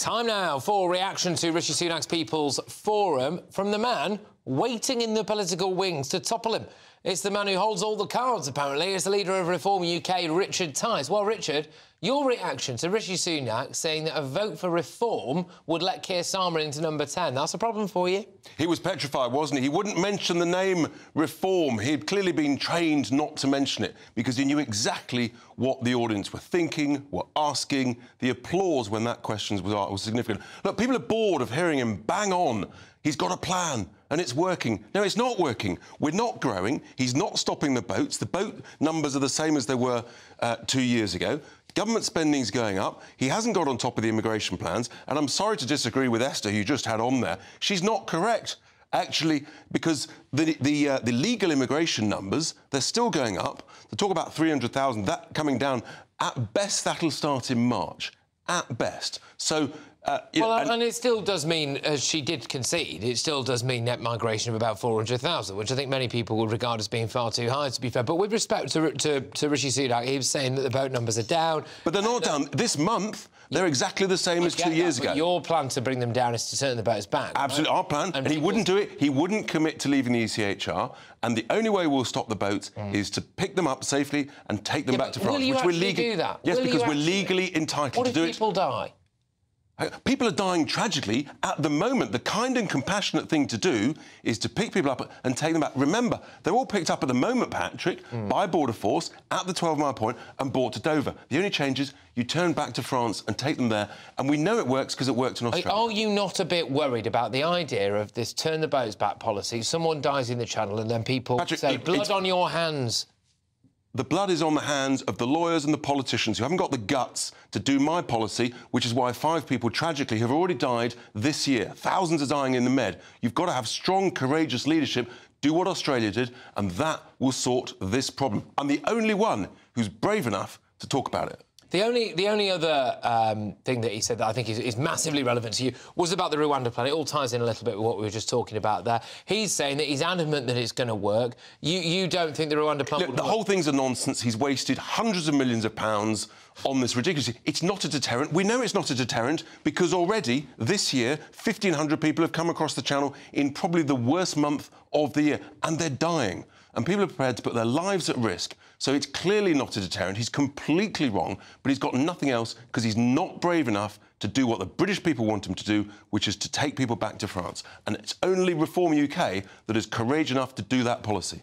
Time now for reaction to Rishi Sunak's People's Forum from the man waiting in the political wings to topple him. It's the man who holds all the cards, apparently. It's the leader of Reform UK, Richard Tice. Well, Richard, your reaction to Rishi Sunak saying that a vote for reform would let Keir Starmer into number 10. That's a problem for you? He was petrified, wasn't he? He wouldn't mention the name reform. He'd clearly been trained not to mention it because he knew exactly what the audience were thinking, were asking. The applause when that question was asked was significant. Look, people are bored of hearing him bang on. He's got a plan and it's working. No, it's not working. We're not growing. He's not stopping the boats. The boat numbers are the same as they were uh, two years ago. Government spending's going up. He hasn't got on top of the immigration plans. And I'm sorry to disagree with Esther, who you just had on there. She's not correct. Actually, because the the, uh, the legal immigration numbers they're still going up. They talk about 300,000. That coming down. At best, that'll start in March. At best. So uh, Well, know, and, and- it still does mean, as she did concede, it still does mean net migration of about 400,000, which I think many people would regard as being far too high, to be fair. But with respect to, to, to Rishi Sunak, he was saying that the vote numbers are down. But they're not down. This month, they're exactly the same as two that, years ago. Your plan to bring them down is to turn the votes back. Absolutely, our plan. And, he wouldn't do it. He wouldn't commit to leaving the ECHR. And the only way we'll stop the boats is to pick them up safely and take them Mm. Yeah, back to France, you which we're legally do that? Yes, Will because we're legally entitled What to do it. What if people die? Uh, People are dying tragically. At the moment, the kind and compassionate thing to do is to pick people up and take them back. Remember, they're all picked up at the moment, Patrick, Hmm. by Border Force at the 12 mile point and brought to Dover. The only change is you turn back to France and take them there. And we know it works because it worked in Australia. are you not a bit worried about the idea of this turn the boats back policy? Someone dies in the channel and then people Patrick, say, blood on your hands. The blood is on the hands of the lawyers and the politicians who haven't got the guts to do my policy, which is why five people tragically have already died this year. Thousands are dying in the Med. You've got to have strong, courageous leadership. Do what Australia did, and that will sort this problem. I'm the only one who's brave enough to talk about it. The only, the only other um, thing that he said that I think is, is massively relevant to you was about the Rwanda plan. It all ties in a little bit with what we were just talking about there. He's saying that he's adamant that it's going to work. You, you don't think the Rwanda plan Look, the work? whole thing's a nonsense. He's wasted hundreds of millions of pounds on this ridiculous. It's not a deterrent. We know it's not a deterrent because already this year, 1,500 people have come across the channel in probably the worst month of the year, and they're dying. And people are prepared to put their lives at risk. So it's clearly not a deterrent. He's completely wrong, but he's got nothing else because he's not brave enough to do what the British people want him to do, which is to take people back to France. And it's only Reform UK that is courage enough to do that policy.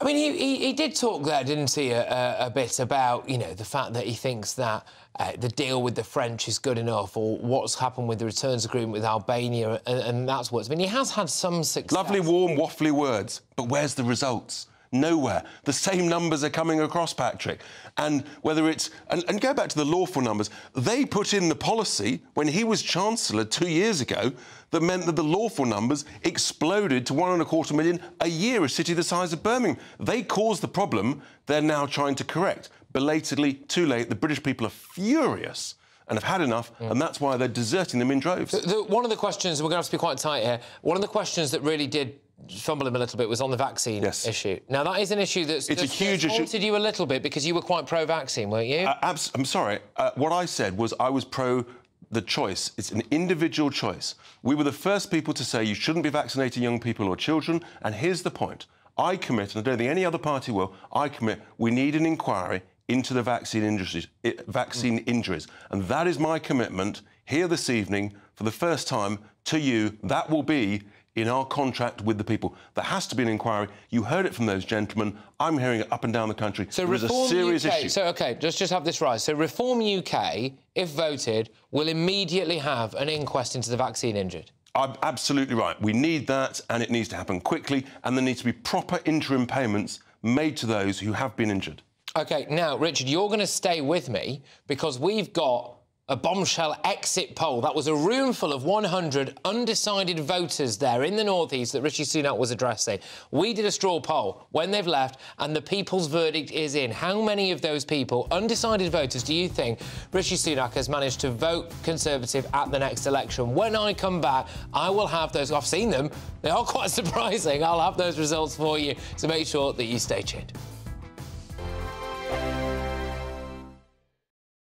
I mean, he, he, he did talk there, didn't he, a, a, a bit about, you know, the fact that he thinks that uh, the deal with the French is good enough or what's happened with the returns agreement with Albania and, and that's what's... Mean, he has had some success. Lovely, warm, waffly words, but where's the results? Nowhere. The same numbers are coming across, Patrick. And whether it's. And, and go back to the lawful numbers. They put in the policy when he was Chancellor two years ago that meant that the lawful numbers exploded to one and a quarter million a year, a city the size of Birmingham. They caused the problem they're now trying to correct. Belatedly, too late. The British people are furious and have had enough, and that's why they're deserting them in droves. The, the, one of the questions, we're going to have to be quite tight here, one of the questions that really did fumble him a little bit was on the vaccine issue. Now, that is an issue that's, It's a that's, huge that's issue. haunted you a little bit because you were quite pro-vaccine, weren't you? Uh, I'm sorry. Uh, what I said was I was pro the choice. It's an individual choice. We were the first people to say you shouldn't be vaccinating young people or children. And here's the point. I commit, and I don't think any other party will, I commit we need an inquiry into the vaccine, industries, vaccine mm. injuries. And that is my commitment here this evening for the first time to you. That will be in our contract with the people. There has to be an inquiry. You heard it from those gentlemen. I'm hearing it up and down the country. So there Reform a serious UK, issue. So, OK, let's just have this right. So Reform UK, if voted, will immediately have an inquest into the vaccine injured? I'm absolutely right. We need that, and it needs to happen quickly, and there needs to be proper interim payments made to those who have been injured. OK, now, Richard, you're going to stay with me because we've got a bombshell exit poll. That was a room full of 100 undecided voters there in the northeast that Rishi Sunak was addressing. We did a straw poll when they've left, and the people's verdict is in. How many of those people, undecided voters, do you think Rishi Sunak has managed to vote Conservative at the next election? When I come back, I will have those. I've seen them. They are <laughs> quite surprising. I'll have those results for you, so make sure that you stay tuned.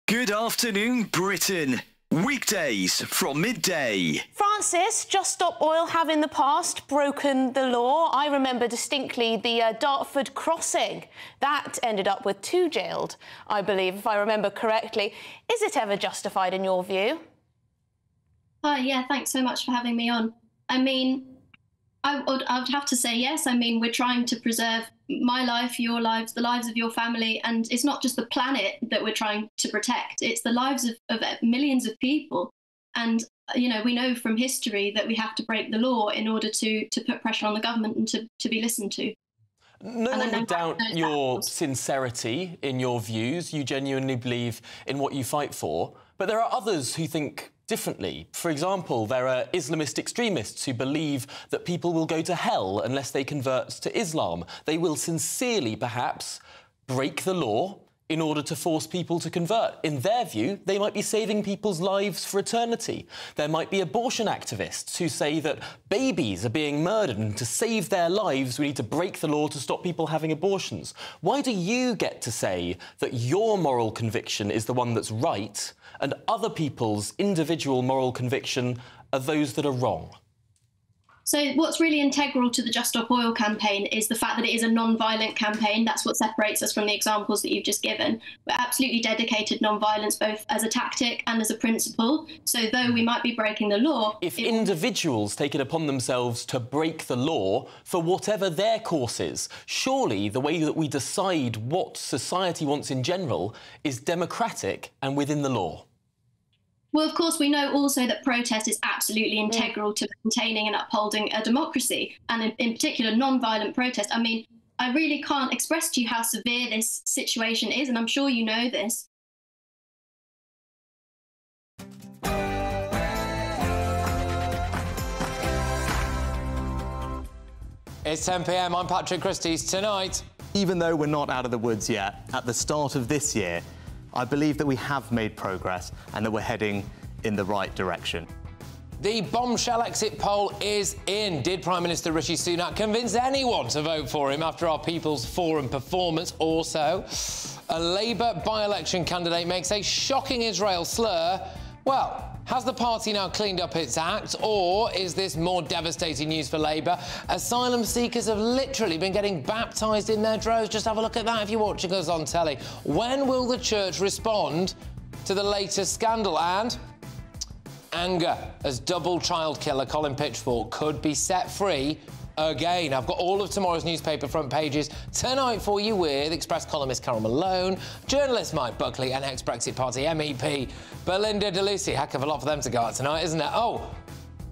Good afternoon, Britain. Weekdays from midday. Francis, Just Stop Oil have in the past broken the law. I remember distinctly the uh, Dartford crossing. That ended up with two jailed, I believe, if I remember correctly. Is it ever justified in your view? Hi, yeah, thanks so much for having me on. I mean, I would, I would have to say yes. I mean, we're trying to preserve my life, your lives, the lives of your family, and it's not just the planet that we're trying to protect. It's the lives of, of millions of people. And you know, we know from history that we have to break the law in order to to put pressure on the government and to, to be listened to. No one would doubt your sincerity in your views. You genuinely believe in what you fight for. But there are others who think differently. For example, there are Islamist extremists who believe that people will go to hell unless they convert to Islam. They will sincerely, perhaps, break the law in order to force people to convert. In their view, they might be saving people's lives for eternity. There might be abortion activists who say that babies are being murdered and to save their lives, we need to break the law to stop people having abortions. Why do you get to say that your moral conviction is the one that's right and other people's individual moral conviction are those that are wrong? So, what's really integral to the Just Stop Oil campaign is the fact that it is a non violent campaign. That's what separates us from the examples that you've just given. We're absolutely dedicated non violence, both as a tactic and as a principle. So, though we might be breaking the law. If individuals take it upon themselves to break the law for whatever their course is, surely the way that we decide what society wants in general is democratic and within the law. Well, of course, we know also that protest is absolutely mm. integral to maintaining and upholding a democracy, and in, in particular, non-violent protest. I mean, I really can't express to you how severe this situation is, and I'm sure you know this. It's 10 pm. I'm Patrick Christys Tonight. Even though we're not out of the woods yet, at the start of this year, I believe that we have made progress and that we're heading in the right direction. The bombshell exit poll is in. Did Prime Minister Rishi Sunak convince anyone to vote for him after our People's Forum performance? Also, a Labour by election candidate makes a shocking Israel slur. Well, has the party now cleaned up its act, or is this more devastating news for Labour? Asylum seekers have literally been getting baptised in their droves. Just have a look at that if you're watching us on telly. When will the church respond to the latest scandal? And anger as double child killer Colin Pitchfork could be set free again. I've got all of tomorrow's newspaper front pages tonight for you with Express columnist Carole Malone, journalist Mike Buckley, and ex-Brexit Party MEP Belinda de Lucy. Heck of a lot for them to go out tonight, isn't it? Oh,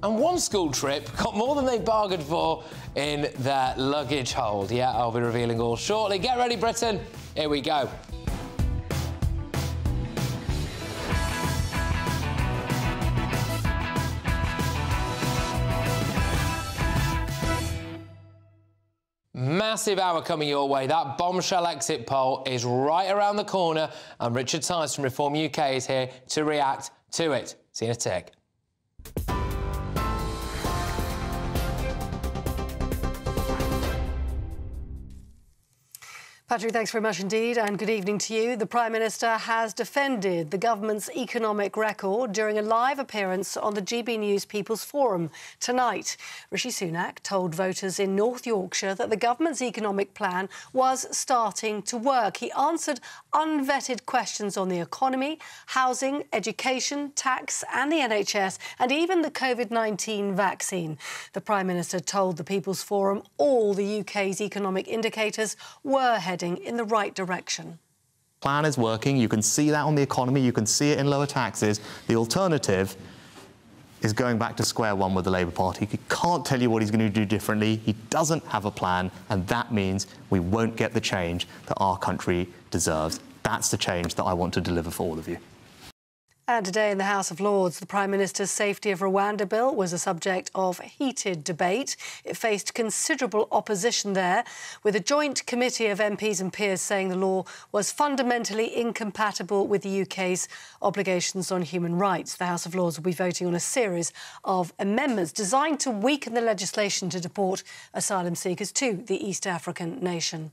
and one school trip got more than they bargained for in their luggage hold. Yeah, I'll be revealing all shortly. Get ready, Britain. Here we go. Massive hour coming your way. That bombshell exit poll is right around the corner, and Richard Tice from Reform UK is here to react to it. See you in a tick. Patrick, thanks very much indeed, and good evening to you. The Prime Minister has defended the government's economic record during a live appearance on the GB News People's Forum tonight. Rishi Sunak told voters in North Yorkshire that the government's economic plan was starting to work. He answered unvetted questions on the economy, housing, education, tax, and the NHS, and even the COVID 19 vaccine. The Prime Minister told the People's Forum all the UK's economic indicators were heading heading in the right direction. Plan is working. You can see that on the economy. You can see it in lower taxes. The alternative is going back to square one with the Labour Party. He can't tell you what he's going to do differently. He doesn't have a plan, and that means we won't get the change that our country deserves. That's the change that I want to deliver for all of you. And today in the House of Lords, the Prime Minister's Safety of Rwanda bill was a subject of heated debate. It faced considerable opposition there, with a joint committee of MPs and peers saying the law was fundamentally incompatible with the UK's obligations on human rights. The House of Lords will be voting on a series of amendments designed to weaken the legislation to deport asylum seekers to the East African nation.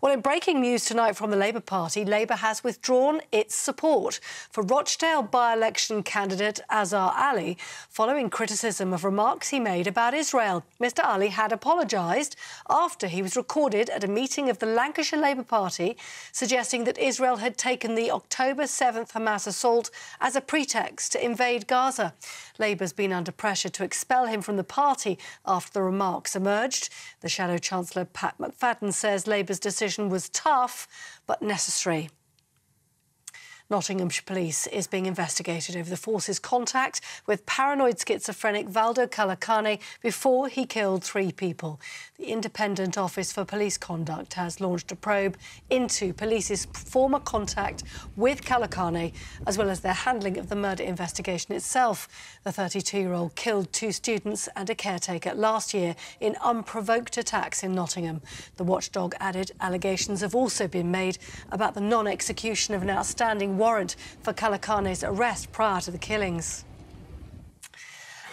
Well, in breaking news tonight from the Labour Party, Labour has withdrawn its support for Rochdale by election candidate Azhar Ali following criticism of remarks he made about Israel. Mr Ali had apologised after he was recorded at a meeting of the Lancashire Labour Party suggesting that Israel had taken the October 7th Hamas assault as a pretext to invade Gaza. Labour's been under pressure to expel him from the party after the remarks emerged. The Shadow Chancellor Pat McFadden says Labour's decision was tough but necessary. Nottinghamshire Police is being investigated over the force's contact with paranoid schizophrenic Valdo Calocane before he killed three people. The Independent Office for Police Conduct has launched a probe into police's former contact with Calocane, as well as their handling of the murder investigation itself. The 32-year-old killed two students and a caretaker last year in unprovoked attacks in Nottingham. The watchdog added allegations have also been made about the non-execution of an outstanding warrant for Calocane's arrest prior to the killings.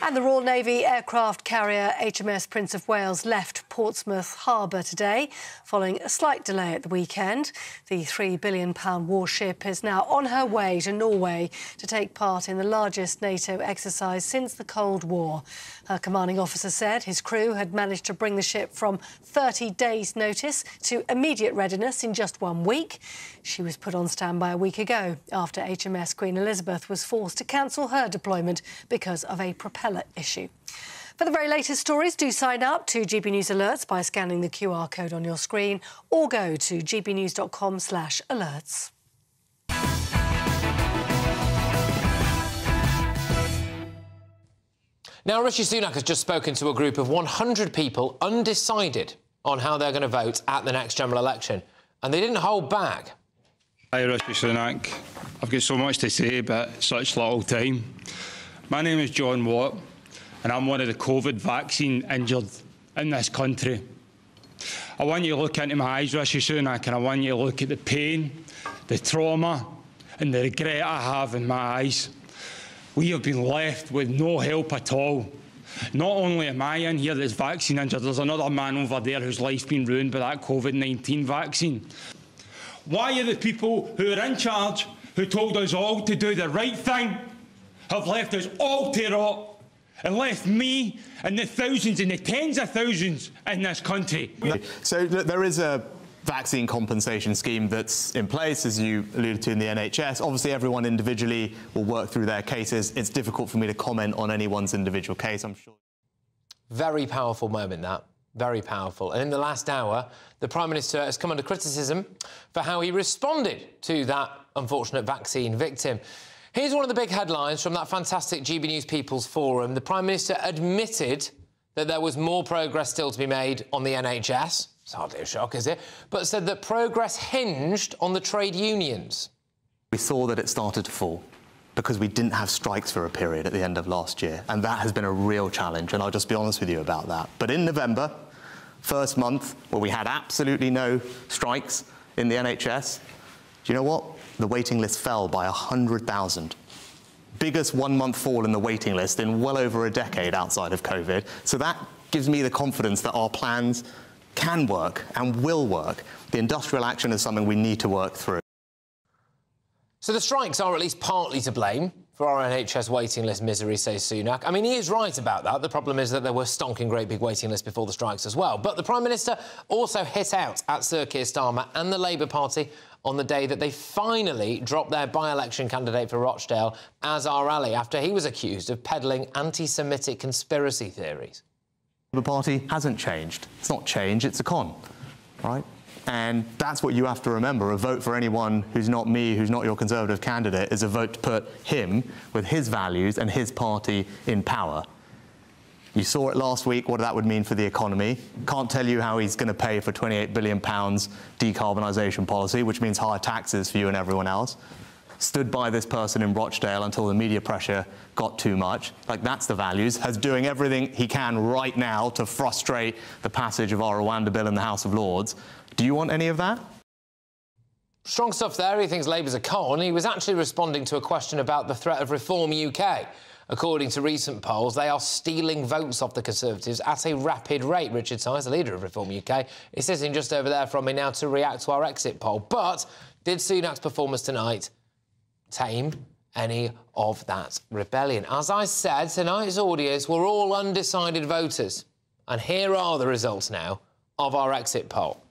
And the Royal Navy aircraft carrier HMS Prince of Wales left Portsmouth Harbour today, following a slight delay at the weekend. The £3 billion warship is now on her way to Norway to take part in the largest NATO exercise since the Cold War. Her commanding officer said his crew had managed to bring the ship from 30 days' notice to immediate readiness in just one week. She was put on standby a week ago after HMS Queen Elizabeth was forced to cancel her deployment because of a propeller issue. For the very latest stories, do sign up to GB News Alerts by scanning the QR code on your screen or go to gbnews.com slash alerts. Now, Rishi Sunak has just spoken to a group of 100 people undecided on how they're going to vote at the next general election, and they didn't hold back. Hi, Rishi Sunak. I've got so much to say, but such little time. My name is John Watt, and I'm one of the COVID vaccine injured in this country. I want you to look into my eyes, Rishi Sunak, and I want you to look at the pain, the trauma, and the regret I have in my eyes. We have been left with no help at all. Not only am I in here that's vaccine injured, there's another man over there whose life's been ruined by that COVID 19 vaccine. Why are the people who are in charge, who told us all to do the right thing, have left us all to rot and left me and the thousands and the tens of thousands in this country. So there is a vaccine compensation scheme that's in place, as you alluded to in the NHS. Obviously, everyone individually will work through their cases. It's difficult for me to comment on anyone's individual case, I'm sure. Very powerful moment, that. Very powerful. And in the last hour, the Prime Minister has come under criticism for how he responded to that unfortunate vaccine victim. Here's one of the big headlines from that fantastic GB News People's Forum. The Prime Minister admitted that there was more progress still to be made on the NHS. It's hardly a shock, is it? But said that progress hinged on the trade unions. We saw that it started to fall because we didn't have strikes for a period at the end of last year. And that has been a real challenge, and I'll just be honest with you about that. But in November, first month where we had absolutely no strikes in the NHS, do you know what? The waiting list fell by 100,000. Biggest one month fall in the waiting list in well over a decade outside of COVID. So that gives me the confidence that our plans can work and will work. The industrial action is something we need to work through. So the strikes are at least partly to blame for our NHS waiting list misery, says Sunak. I mean, he is right about that. The problem is that there were stonking great big waiting lists before the strikes as well. But the Prime Minister also hit out at Sir Keir Starmer and the Labour Party on the day that they finally dropped their by-election candidate for Rochdale, Azhar Ali, after he was accused of peddling anti-Semitic conspiracy theories. The party hasn't changed. It's not change, it's a con, right? And that's what you have to remember. A vote for anyone who's not me, who's not your Conservative candidate, is a vote to put him, with his values and his party, in power. You saw it last week, what that would mean for the economy. Can't tell you how he's going to pay for £28 billion decarbonisation policy, which means higher taxes for you and everyone else. Stood by this person in Rochdale until the media pressure got too much. Like, that's the values. Has doing everything he can right now to frustrate the passage of our Rwanda bill in the House of Lords. Do you want any of that? Strong stuff there. He thinks Labour's a con. He was actually responding to a question about the threat of Reform UK. According to recent polls, they are stealing votes off the Conservatives at a rapid rate. Richard Tice, the leader of Reform UK, is sitting just over there from me now to react to our exit poll. But did Sunak's performance tonight tame any of that rebellion? As I said, tonight's audience were all undecided voters. And here are the results now of our exit poll.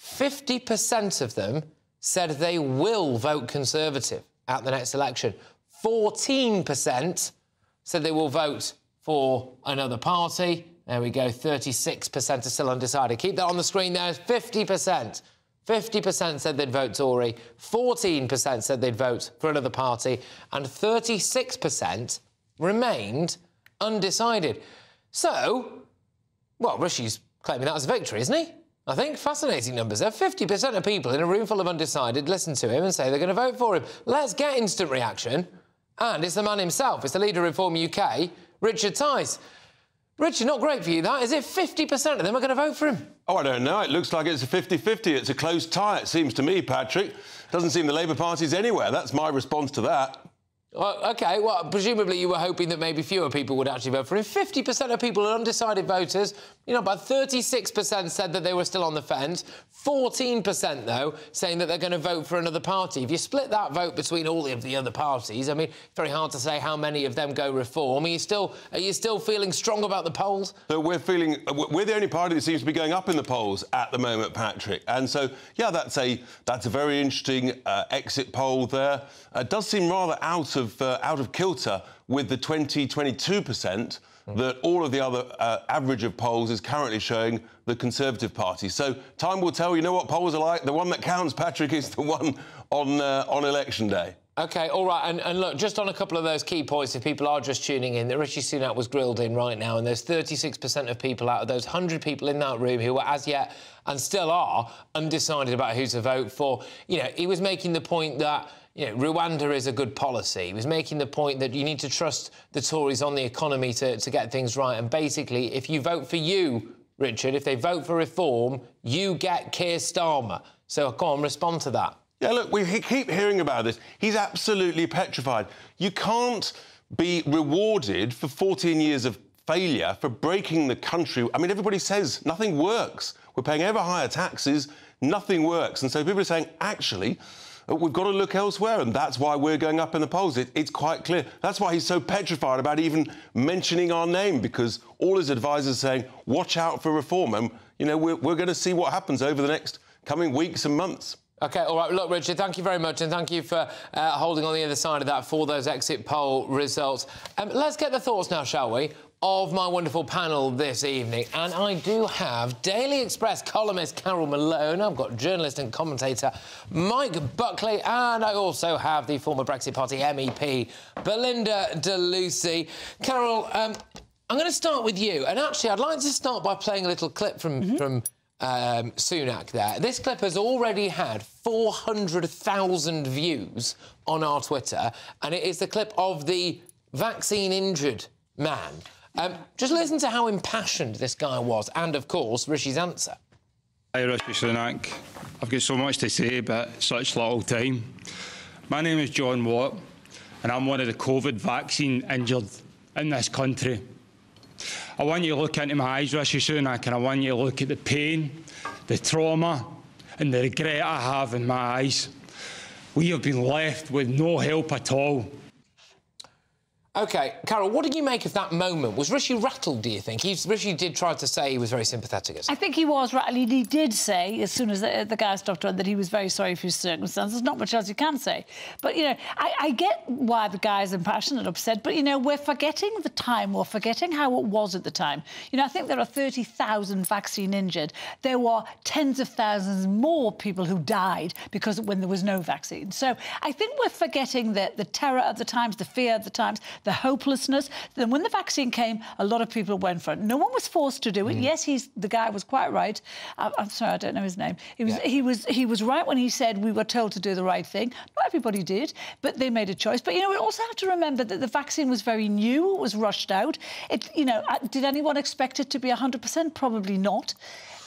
50% of them said they will vote Conservative at the next election. 14% said they will vote for another party. There we go, 36% are still undecided. Keep that on the screen there, 50%. 50% said they'd vote Tory, 14% said they'd vote for another party, and 36% remained undecided. So, well, Rishi's claiming that as a victory, isn't he? I think fascinating numbers there. 50% of people in a room full of undecided listen to him and say they're going to vote for him. Let's get instant reaction. And it's the man himself, it's the leader of Reform UK, Richard Tice. Richard, not great for you, that. Is it 50% of them are going to vote for him? Oh, I don't know. It looks like it's a 50-50. It's a close tie, it seems to me, Patrick. Doesn't seem the Labour Party's anywhere. That's my response to that. Well, OK, well, presumably you were hoping that maybe fewer people would actually vote for him. 50% of people are undecided voters. You know, about 36% said that they were still on the fence. 14%, though, saying that they're going to vote for another party. If you split that vote between all of the other parties, I mean, it's very hard to say how many of them go reform. Are you still, are you still feeling strong about the polls? So we're feeling... We're the only party that seems to be going up in the polls at the moment, Patrick. And so, yeah, that's a, that's a very interesting uh, exit poll there. Uh, it does seem rather out of, uh, out of kilter with the 20, 22% that all of the other uh, average of polls is currently showing the Conservative Party. So time will tell. You know what polls are like. The one that counts, Patrick, is the one on uh, on election day. OK, all right. And, and, look, just on a couple of those key points, if people are just tuning in, that Rishi Sunak was grilled in right now, and there's 36% of people out of those 100 people in that room who were as yet and still are undecided about who to vote for. You know, he was making the point that you know, Rwanda is a good policy. He was making the point that you need to trust the Tories on the economy to, to get things right. And basically, if you vote for you, Richard, if they vote for reform, you get Keir Starmer. So go on, respond to that. Yeah, look, we keep hearing about this. He's absolutely petrified. You can't be rewarded for 14 years of failure for breaking the country. I mean, everybody says nothing works. We're paying ever higher taxes, nothing works. And so people are saying, actually, we've got to look elsewhere, and that's why we're going up in the polls. It, it's quite clear. That's why he's so petrified about even mentioning our name, because all his advisors are saying, watch out for reform. And, you know, we're, we're going to see what happens over the next coming weeks and months. OK, all right. Look, Richard, thank you very much, and thank you for uh, holding on the other side of that for those exit poll results. Um, let's get the thoughts now, shall we, of my wonderful panel this evening. And I do have Daily Express columnist Carole Malone, I've got journalist and commentator Mike Buckley, and I also have the former Brexit Party MEP Belinda de Lucy. Carole, um, I'm going to start with you. And actually, I'd like to start by playing a little clip from, mm -hmm. from um, Sunak there. This clip has already had 400,000 views on our Twitter, and it is the clip of the vaccine-injured man. Um, just listen to how impassioned this guy was, and, of course, Rishi's answer. Hi, Rishi Sunak. I've got so much to say, but such little time. My name is John Watt, and I'm one of the COVID vaccine injured in this country. I want you to look into my eyes, Rishi Sunak, and I want you to look at the pain, the trauma, and the regret I have in my eyes. We have been left with no help at all. OK, Carole, what did you make of that moment? Was Rishi rattled, do you think? He's, Rishi did try to say he was very sympathetic. I think he was rattled. He did say, as soon as the, uh, the guy stopped on, that he was very sorry for his circumstances. Not much else you can say. But, you know, I, I get why the guy's impassioned and upset, but, you know, we're forgetting the time. We're forgetting how it was at the time. You know, I think there are 30,000 vaccine injured. There were tens of thousands more people who died because when there was no vaccine. So I think we're forgetting the, the terror of the times, the fear of the times, the hopelessness. Then when the vaccine came, a lot of people went for it. No one was forced to do it. Mm. Yes, he's the guy was quite right. I, am sorry, I don't know his name. He was yeah. he was he was right when he said we were told to do the right thing. Not everybody did, but they made a choice. But you know, we also have to remember that the vaccine was very new. It was rushed out. It you know, uh, did anyone expect it to be 100%? Probably not.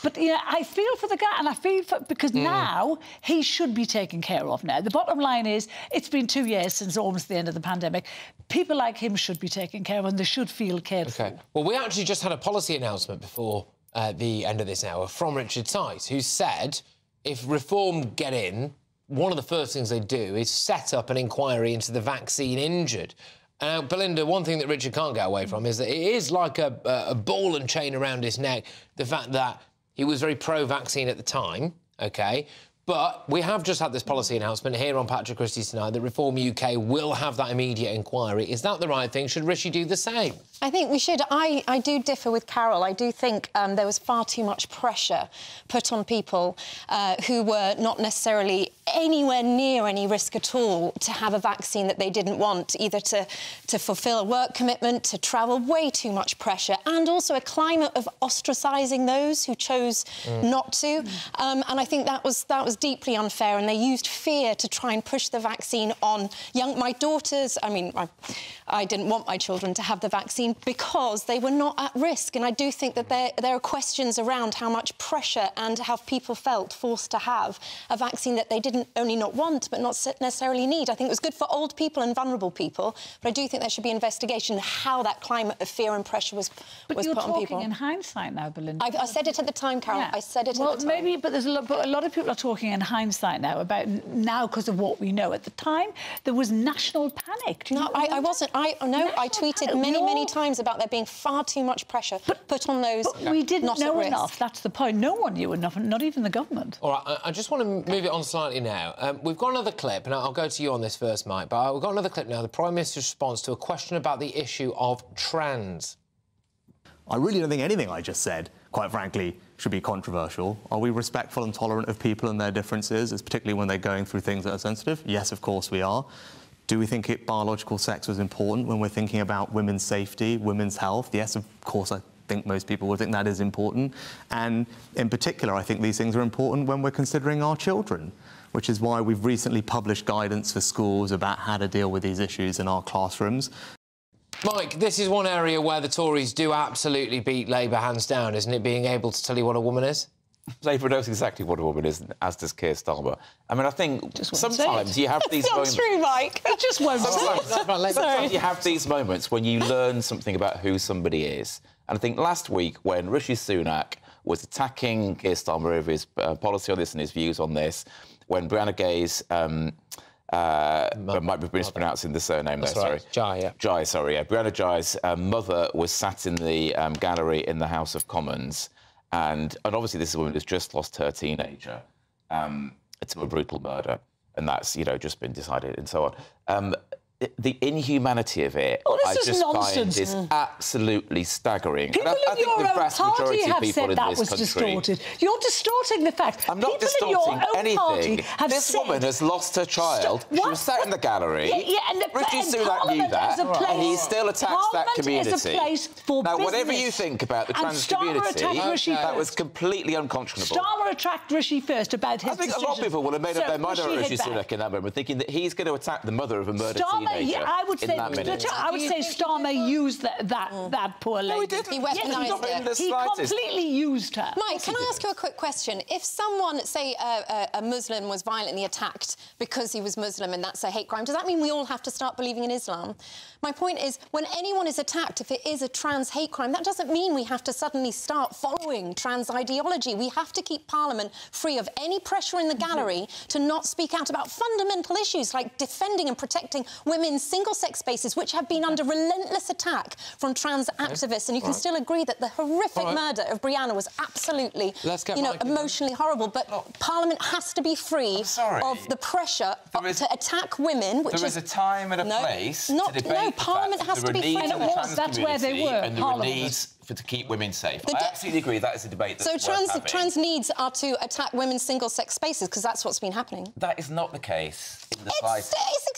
But yeah, I feel for the guy, and I feel for because mm. now he should be taken care of. Now the bottom line is, it's been two years since almost the end of the pandemic. People like him should be taken care of, and they should feel cared okay. for. Well, we actually just had a policy announcement before uh, the end of this hour from Richard Tice, who said if reform get in, one of the first things they do is set up an inquiry into the vaccine injured. Now, Belinda, one thing that Richard can't get away from is that it is like a, a ball and chain around his neck, the fact that he was very pro-vaccine at the time, OK? But we have just had this policy announcement here on Patrick Christys tonight that Reform UK will have that immediate inquiry. Is that the right thing? Should Rishi do the same? I think we should. I, I do differ with Carole. I do think um, there was far too much pressure put on people uh, who were not necessarily anywhere near any risk at all to have a vaccine that they didn't want, either to, to fulfil a work commitment, to travel, way too much pressure, and also a climate of ostracising those who chose mm. not to. Um, and I think that was, that was deeply unfair, and they used fear to try and push the vaccine on young... My daughters, I mean, I, I didn't want my children to have the vaccine because they were not at risk. And I do think that there, there are questions around how much pressure and how people felt forced to have a vaccine that they didn't only not want but not necessarily need. I think it was good for old people and vulnerable people, but I do think there should be investigation how that climate of fear and pressure was, but was put on people. you're talking in hindsight now, Belinda. I, I, said it at the time, Carole. Yeah. I said it well, at the time. Well maybe, but there's a lot, but a lot of people are talking in hindsight now about now because of what we know. At the time, there was national panic. no, I, I, wasn't. I no, I tweeted panic. many, many times times about there being far too much pressure but, put on those. But we didn't know enough. That's the point. No one knew enough, not even the government. All right, I, I just want to move it on slightly now. Um, we've got another clip, and I'll go to you on this first, Mike. But we've got another clip now. The Prime Minister's response to a question about the issue of trans. I really don't think anything I just said, quite frankly, should be controversial. Are we respectful and tolerant of people and their differences, particularly when they're going through things that are sensitive? Yes, of course we are. Do we think it, biological sex was important when we're thinking about women's safety, women's health? Yes, of course, I think most people would think that is important. And in particular, I think these things are important when we're considering our children, which is why we've recently published guidance for schools about how to deal with these issues in our classrooms. Mike, this is one area where the Tories do absolutely beat Labour hands down, isn't it, being able to tell you what a woman is? Labour knows exactly what a woman is, as does Keir Starmer. I mean, I think sometimes you have these moments. true, Mike. It just won't. Sometimes, sometimes you have these moments when you learn something about who somebody is. And I think last week, when Rishi Sunak was attacking Keir Starmer over his uh, policy on this and his views on this, when Brianna Ghey's um, uh, might be mispronouncing the surname That's there, right. sorry. Jai, yeah. Jai, sorry, yeah. Brianna Ghey's uh, mother was sat in the um, gallery in the House of Commons and, and obviously, this is a woman who's just lost her teenager um, to a brutal murder, and that's you know just been decided and so on. Um, the inhumanity of it, oh, I just nonsense. find is mm. absolutely staggering. People I, I think the vast majority of people in that this was country, distorted. You're distorting the fact. I'm not people distorting anything. this said, woman has lost her child. She was sat in the gallery. Yeah, yeah and the, Rishi Sunak knew that, and he still attacks Parliament that community. Is a place for now, business. whatever you think about the trans community, that was completely unconscionable. Starmer attacked Rishi first about his I think decision. a lot of people will have made so up their mind about Rishi Sunak in that moment, thinking that he's going to attack the mother of a murdered Starmer Starmer, yeah, I would say, I would say Starmer used that that, mm. that poor lady. No, he didn't. He weaponised yes, her. He completely used her. Mike, can I ask you a quick question? If someone, say, a, a, a Muslim was violently attacked because he was Muslim and that's a hate crime, does that mean we all have to start believing in Islam? My point is, when anyone is attacked, if it is a trans hate crime, that doesn't mean we have to suddenly start following trans ideology. We have to keep Parliament free of any pressure in the gallery to not speak out about fundamental issues like defending and protecting women's single-sex spaces, which have been under relentless attack from trans okay. activists. And you can right. still agree that the horrific right. murder of Brianna was absolutely, you know, emotionally horrible. But Look, Parliament has to be free of the pressure is, to attack women. Which there is, is, a time and a no, place not, to debate No, Parliament has to be free. And it was. That's where they were. And there were needs for, to keep women safe. I absolutely agree. That is a debate. so trans trans needs are to attack women's single-sex spaces because that's what's been happening. That is not the case in the it's, it's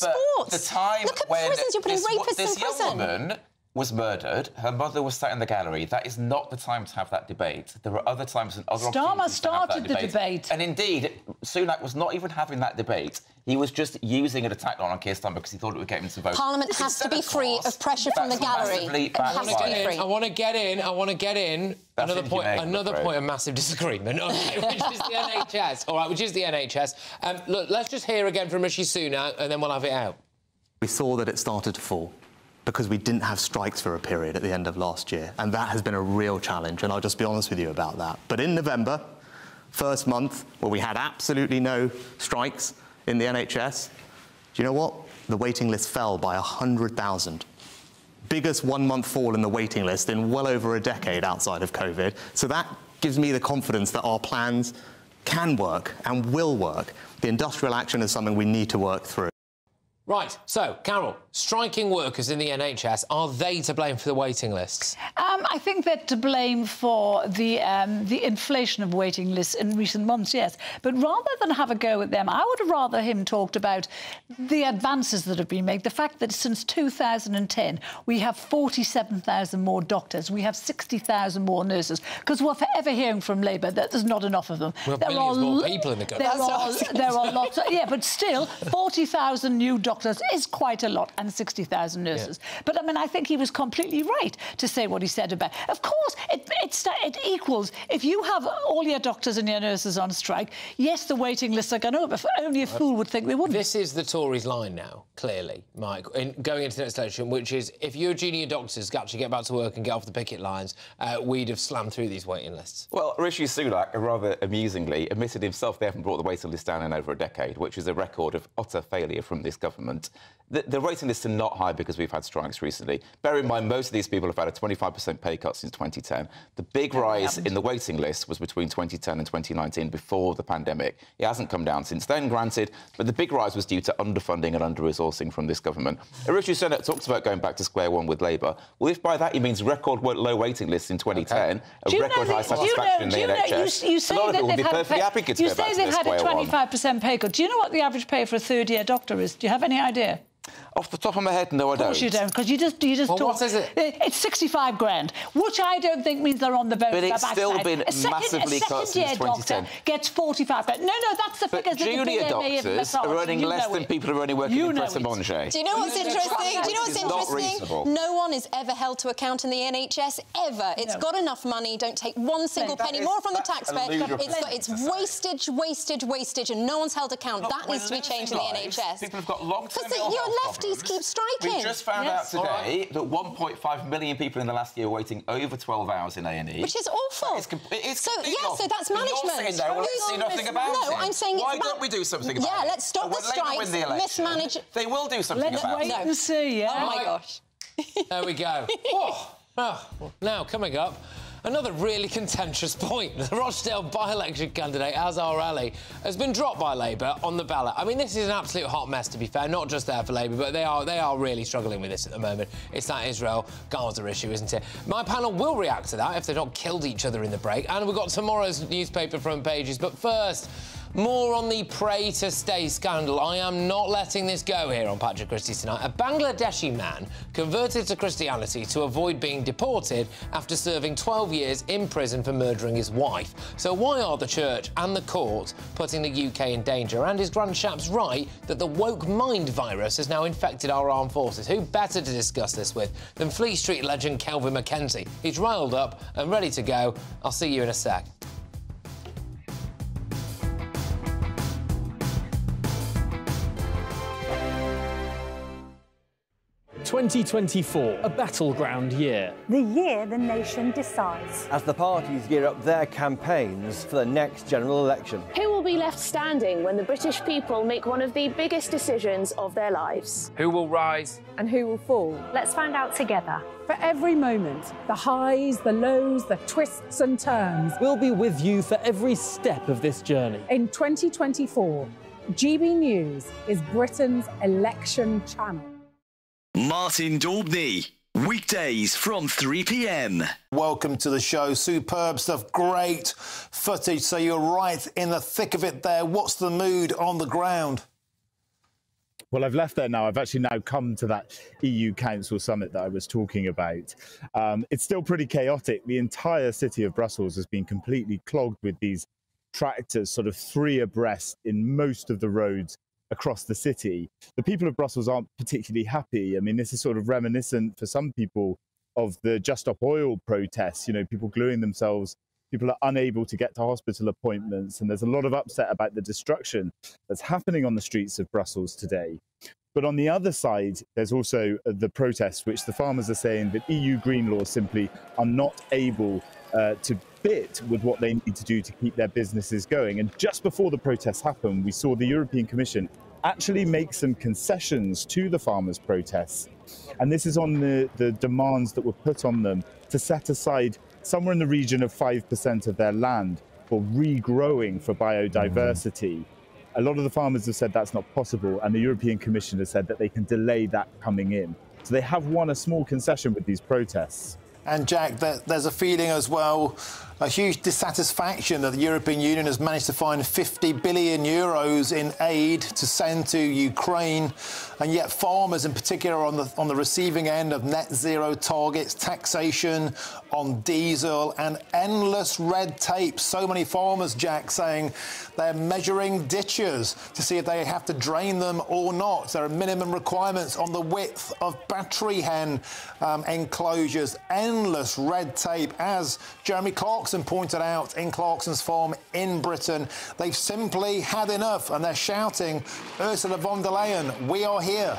The sports. The time look at when prisons. You're putting this, rapists this in young prison. woman was murdered. Her mother was sat in the gallery. That is not the time to have that debate. There are other times and other Starmer opportunities to have that started the debate. And indeed, Sunak was not even having that debate. He was just using an attack line on Keir Starmer because he thought it would get him to vote. Parliament has to be free of pressure from the gallery. It has to be free. I want to get in. I want to get in. That's another point. Another point of massive disagreement. Okay, <laughs> which is the NHS. All right, which is the NHS. Um, look, let's just hear again from Rishi Sunak, and then we'll have it out. We saw that it started to fall because we didn't have strikes for a period at the end of last year. And that has been a real challenge, and I'll just be honest with you about that. But in November, first month where we had absolutely no strikes in the NHS, do you know what? The waiting list fell by 100,000. Biggest one month fall in the waiting list in well over a decade outside of COVID. So that gives me the confidence that our plans can work and will work. The industrial action is something we need to work through. Right, so, Carole, striking workers in the NHS, are they to blame for the waiting lists? Um, I think they're to blame for the, um, the inflation of waiting lists in recent months, yes. But rather than have a go at them, I would have rather him talked about the advances that have been made. The fact that since 2010, we have 47,000 more doctors, we have 60,000 more nurses, because we're forever hearing from Labour that there's not enough of them. We have there millions are more people in the country. There, are, there are lots of, yeah, but still, 40,000 new doctors is quite a lot, and 60,000 nurses. Yeah. But I mean, I think he was completely right to say what he said about. Of course, it, it, it equals if you have all your doctors and your nurses on strike. Yes, the waiting lists are going up. If only a fool would think they wouldn't. This is the Tories' line now, clearly, Mike, in going into the next election, which is if your junior doctors actually get back to work and get off the picket lines, uh, we'd have slammed through these waiting lists. Well, Rishi Sunak, rather amusingly, admitted himself they haven't brought the waiting list down in over a decade, which is a record of utter failure from this government government. The, the waiting lists are not high because we've had strikes recently. Bear in mind, most of these people have had a 25% pay cut since 2010. The big rise in the waiting list was between 2010 and 2019, before the pandemic. It hasn't come down since then, granted, but the big rise was due to underfunding and under-resourcing from this government. Richard Sunak talks about going back to square one with Labour. Well, if by that he means record low waiting lists in 2010, okay. a record high satisfaction in the NHS, you, you say a lot of people would be perfectly happy to You say they've to had a 25% pay cut. Do you know what the average pay for a third-year doctor is? Do you have any idea? Off the top of my head, no, I don't. Of course you don't, because you just you just well, talk. What is it? It's 65 grand, which I don't think means they're on the vote. But it's still backside. been a second, massively a cut since 2010. gets 45 grand. No, no, that's the but figures junior that the doctors are earning less than people who are only working you in know Pret A Manger. Do you know what's interesting? Do you know what's interesting? No one is ever held to account in the NHS ever. It's no. got enough money. Don't take one single penny is, more from the taxpayer. It's got it's wastage, wastage, wastage, and no one's held account. That needs to be changed in the NHS. People have got long-term Because your lefties keep striking. We just found yes. out today right. that 1.5 million people in the last year were waiting over 12 hours in A&E. Which is awful. It's, it's so, yeah, so that's management. You're saying there, well, let's see nothing about no, it. No, I'm saying Why it's don't we do something about yeah, it? Yeah, let's stop the strikes, the election, mismanage... They will do something let's about it. Let's wait and see, yeah? Oh, my gosh. there we go. <laughs> oh, oh, now, coming up... Another really contentious point. The Rochdale by-election candidate, Azhar Ali, has been dropped by Labour on the ballot. I mean, this is an absolute hot mess, to be fair, not just there for Labour, but they are, they are really struggling with this at the moment. It's that Israel-Gaza issue, isn't it? My panel will react to that if they've not killed each other in the break. And we've got tomorrow's newspaper front pages. But first, More on the pray to stay scandal. I am not letting this go here on Patrick Christys tonight. A Bangladeshi man converted to Christianity to avoid being deported after serving 12 years in prison for murdering his wife. So why are the church and the courts putting the UK in danger? And is Grant Shapps right that the woke mind virus has now infected our armed forces? Who better to discuss this with than Fleet Street legend Kelvin MacKenzie? He's riled up and ready to go. I'll see you in a sec. 2024, a battleground year. The year the nation decides. As the parties gear up their campaigns for the next general election. Who will be left standing when the British people make one of the biggest decisions of their lives? Who will rise? And who will fall? Let's find out together. For every moment, the highs, the lows, the twists and turns. We'll be with you for every step of this journey. In 2024, GB News is Britain's election channel. Martin Daubney. Weekdays from 3 p.m. Welcome to the show. Superb stuff, great footage. So you're right in the thick of it there. What's the mood on the ground? Well, I've left there now. I've actually now come to that EU Council summit that I was talking about. Um, it's still pretty chaotic. The entire city of Brussels has been completely clogged with these tractors, sort of three abreast in most of the roads across the city. The people of Brussels aren't particularly happy. I mean, this is sort of reminiscent for some people of the Just Stop Oil protests, you know, people gluing themselves. People are unable to get to hospital appointments, and there's a lot of upset about the destruction that's happening on the streets of Brussels today. But on the other side, there's also uh, the protests, which the farmers are saying that EU green laws simply are not able uh, to fit with what they need to do to keep their businesses going. And just before the protests happened, we saw the European Commission actually make some concessions to the farmers' protests. And this is on the, the demands that were put on them to set aside somewhere in the region of 5% of their land for regrowing for biodiversity. Mm. A lot of the farmers have said that's not possible, and the European Commission has said that they can delay that coming in. So they have won a small concession with these protests. And Jack, there's a feeling as well, a huge dissatisfaction that the European Union has managed to find 50 billion euros in aid to send to Ukraine, and yet farmers in particular are on the on the receiving end of net zero targets, taxation on diesel, and endless red tape. So many farmers, Jack, saying they're measuring ditches to see if they have to drain them or not. There are minimum requirements on the width of battery hen um, enclosures. Endless red tape, as Jeremy Clarkson pointed out in Clarkson's farm in Britain. They've simply had enough and they're shouting, Ursula von der Leyen, we are here.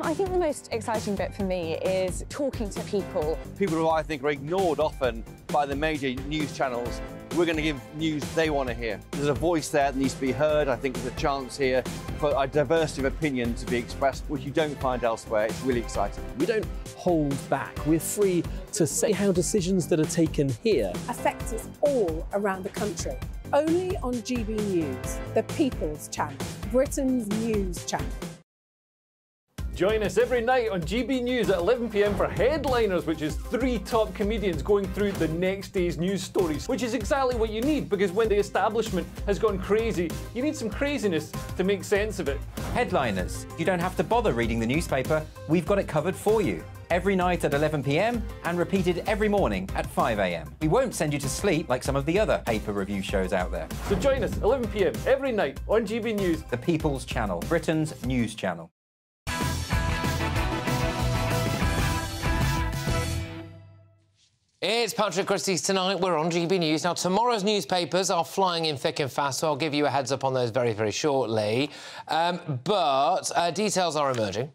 I think the most exciting bit for me is talking to people. People who I think are ignored often by the major news channels. We're going to give news they want to hear. There's a voice there that needs to be heard. I think there's a chance here for a diversity of opinion to be expressed, which you don't find elsewhere. It's really exciting. We don't hold back. We're free to say how decisions that are taken here affect us all around the country. Only on GB News, the People's Channel, Britain's news channel. Join us every night on GB News at 11pm for Headliners, which is three top comedians going through the next day's news stories, which is exactly what you need because when the establishment has gone crazy, you need some craziness to make sense of it. Headliners. You don't have to bother reading the newspaper, we've got it covered for you. Every night at 11pm and repeated every morning at 5am. We won't send you to sleep like some of the other paper review shows out there. So join us 11pm every night on GB News. The People's Channel, Britain's news channel. It's Patrick Christys tonight. We're on GB News. Now, tomorrow's newspapers are flying in thick and fast, so I'll give you a heads up on those very, very shortly. Um, but uh, details are emerging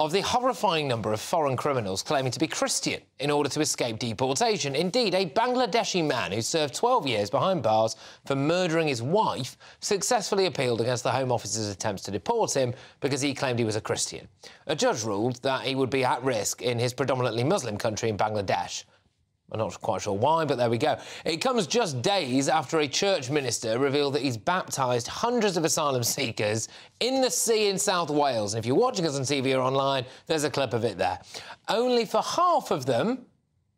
of the horrifying number of foreign criminals claiming to be Christian in order to escape deportation. Indeed, a Bangladeshi man who served 12 years behind bars for murdering his wife successfully appealed against the Home Office's attempts to deport him because he claimed he was a Christian. A judge ruled that he would be at risk in his predominantly Muslim country in Bangladesh. I'm not quite sure why, but there we go. It comes just days after a church minister revealed that he's baptised hundreds of asylum seekers in the sea in South Wales. And if you're watching us on TV or online, there's a clip of it there. Only for half of them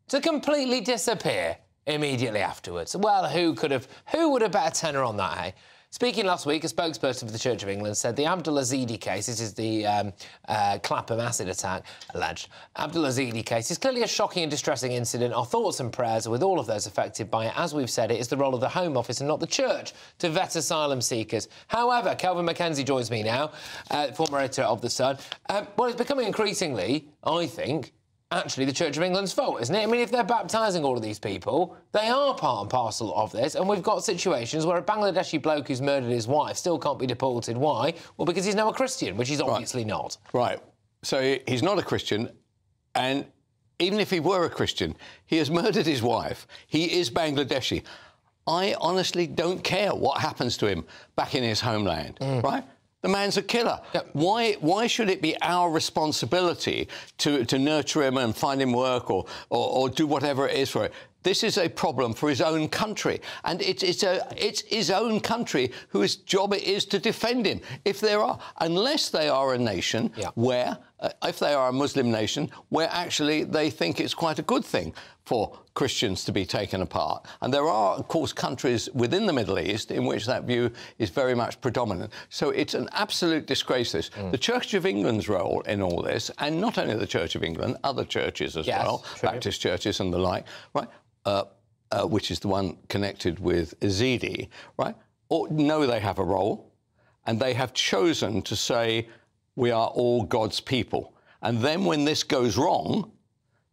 to completely disappear. immediately afterwards. Well, who could have, who would have bet a tenner on that, hey? Speaking last week, a spokesperson for the Church of England said the Abdul Ezedi case, this is the um, uh, Clapham acid attack, alleged. Abdul Ezedi case is clearly a shocking and distressing incident. Our thoughts and prayers are with all of those affected by it. As we've said, it is the role of the Home Office and not the Church to vet asylum seekers. However, Kelvin MacKenzie joins me now, uh, former editor of The Sun. Um, well, it's becoming increasingly, I think, actually the Church of England's fault, isn't it? I mean, if they're baptising all of these people, they are part and parcel of this. And we've got situations where a Bangladeshi bloke who's murdered his wife still can't be deported. Why? Well, because he's now a Christian, which he's obviously right. not. Right. So he's not a Christian, and even if he were a Christian, he has murdered his wife. He is Bangladeshi. I honestly don't care what happens to him back in his homeland, mm. right? The man's a killer. Yep. Why, why should it be our responsibility to, to nurture him and find him work or, or, or do whatever it is for it? This is a problem for his own country, and it, it's, a, it's his own country whose job it is to defend him. If there are, unless they are a nation yeah. where, uh, if they are a Muslim nation, where actually they think it's quite a good thing for Christians to be taken apart. And there are, of course, countries within the Middle East in which that view is very much predominant. So it's an absolute disgrace, this. Mm. The Church of England's role in all this, and not only the Church of England, other churches as yes, well, true. Baptist churches and the like, right, uh, uh, which is the one connected with Ezedi, right, or know they have a role, and they have chosen to say, we are all God's people. And then when this goes wrong,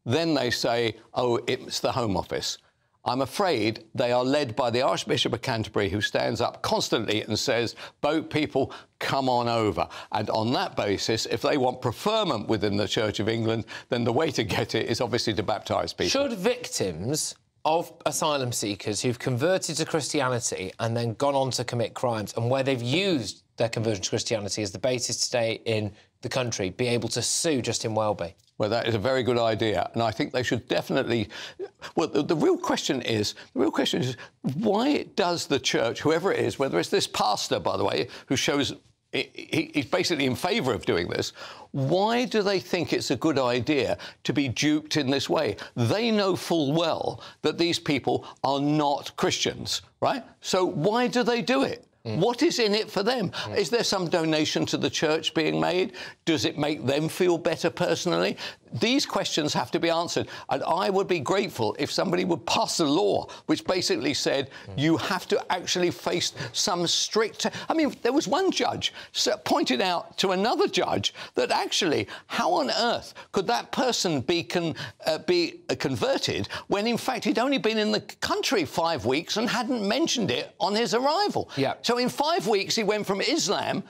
then they say, oh, it's the Home Office. I'm afraid they are led by the Archbishop of Canterbury, who stands up constantly and says, boat people, come on over. And on that basis, if they want preferment within the Church of England, then the way to get it is obviously to baptise people. Should victims of asylum seekers who've converted to Christianity and then gone on to commit crimes and where they've used their conversion to Christianity as the basis to stay in the country be able to sue Justin Welby? Well, that is a very good idea, and I think they should definitely. Well, the, the, real question is, the real question is, why does the church, whoever it is, whether it's this pastor, by the way, who shows he's basically in favour of doing this. Why do they think it's a good idea to be duped in this way? They know full well that these people are not Christians, right? So why do they do it? Mm. What is in it for them? Mm. Is there some donation to the church being made? Does it make them feel better personally? These questions have to be answered. And I would be grateful if somebody would pass a law which basically said mm. you have to actually face some strict. I mean, there was one judge pointed out to another judge that actually, how on earth could that person be, con, uh, be converted when in fact he'd only been in the country five weeks and hadn't mentioned it on his arrival? Yeah. So in five weeks, he went from Islam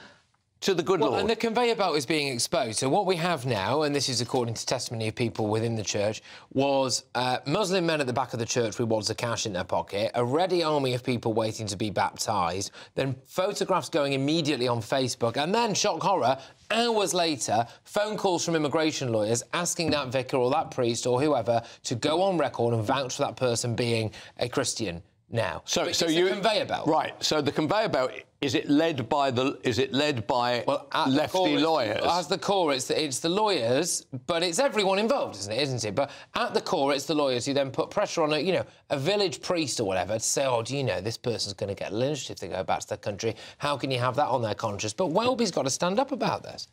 to the good well, Lord. And the conveyor belt is being exposed. So what we have now, and this is according to testimony of people within the church, was uh, Muslim men at the back of the church with wads of cash in their pocket, a ready army of people waiting to be baptised, then photographs going immediately on Facebook, and then, shock horror, hours later, phone calls from immigration lawyers asking that vicar or that priest or whoever to go on record and vouch for that person being a Christian now. So, so you conveyor belt, right? So the conveyor belt is it led by the is it led by well, lefty lawyers? As the core, it's the, it's the lawyers, but it's everyone involved, isn't it? Isn't it? But at the core, it's the lawyers who then put pressure on a you know a village priest or whatever to say, oh, do you know this person's going to get lynched if they go back to their country? How can you have that on their conscience? But Welby's got to stand up about this.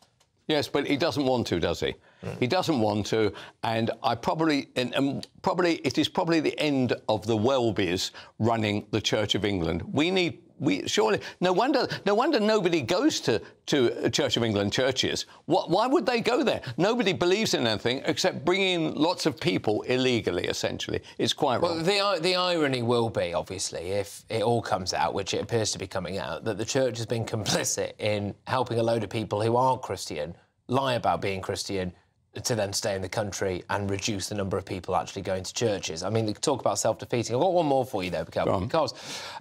Yes, but he doesn't want to, does he? Mm. He doesn't want to, and I probably, and, and, probably, it is probably the end of the Welbys running the Church of England. We need, we surely, no wonder, no wonder nobody goes to to Church of England churches. What, why would they go there? Nobody believes in anything except bringing lots of people illegally. Essentially, it's quite well, wrong. The the irony will be, obviously, if it all comes out, which it appears to be coming out, that the church has been complicit in helping a load of people who aren't Christian lie about being Christian to then stay in the country and reduce the number of people actually going to churches. I mean, they talk about self-defeating. I've got one more for you, though, because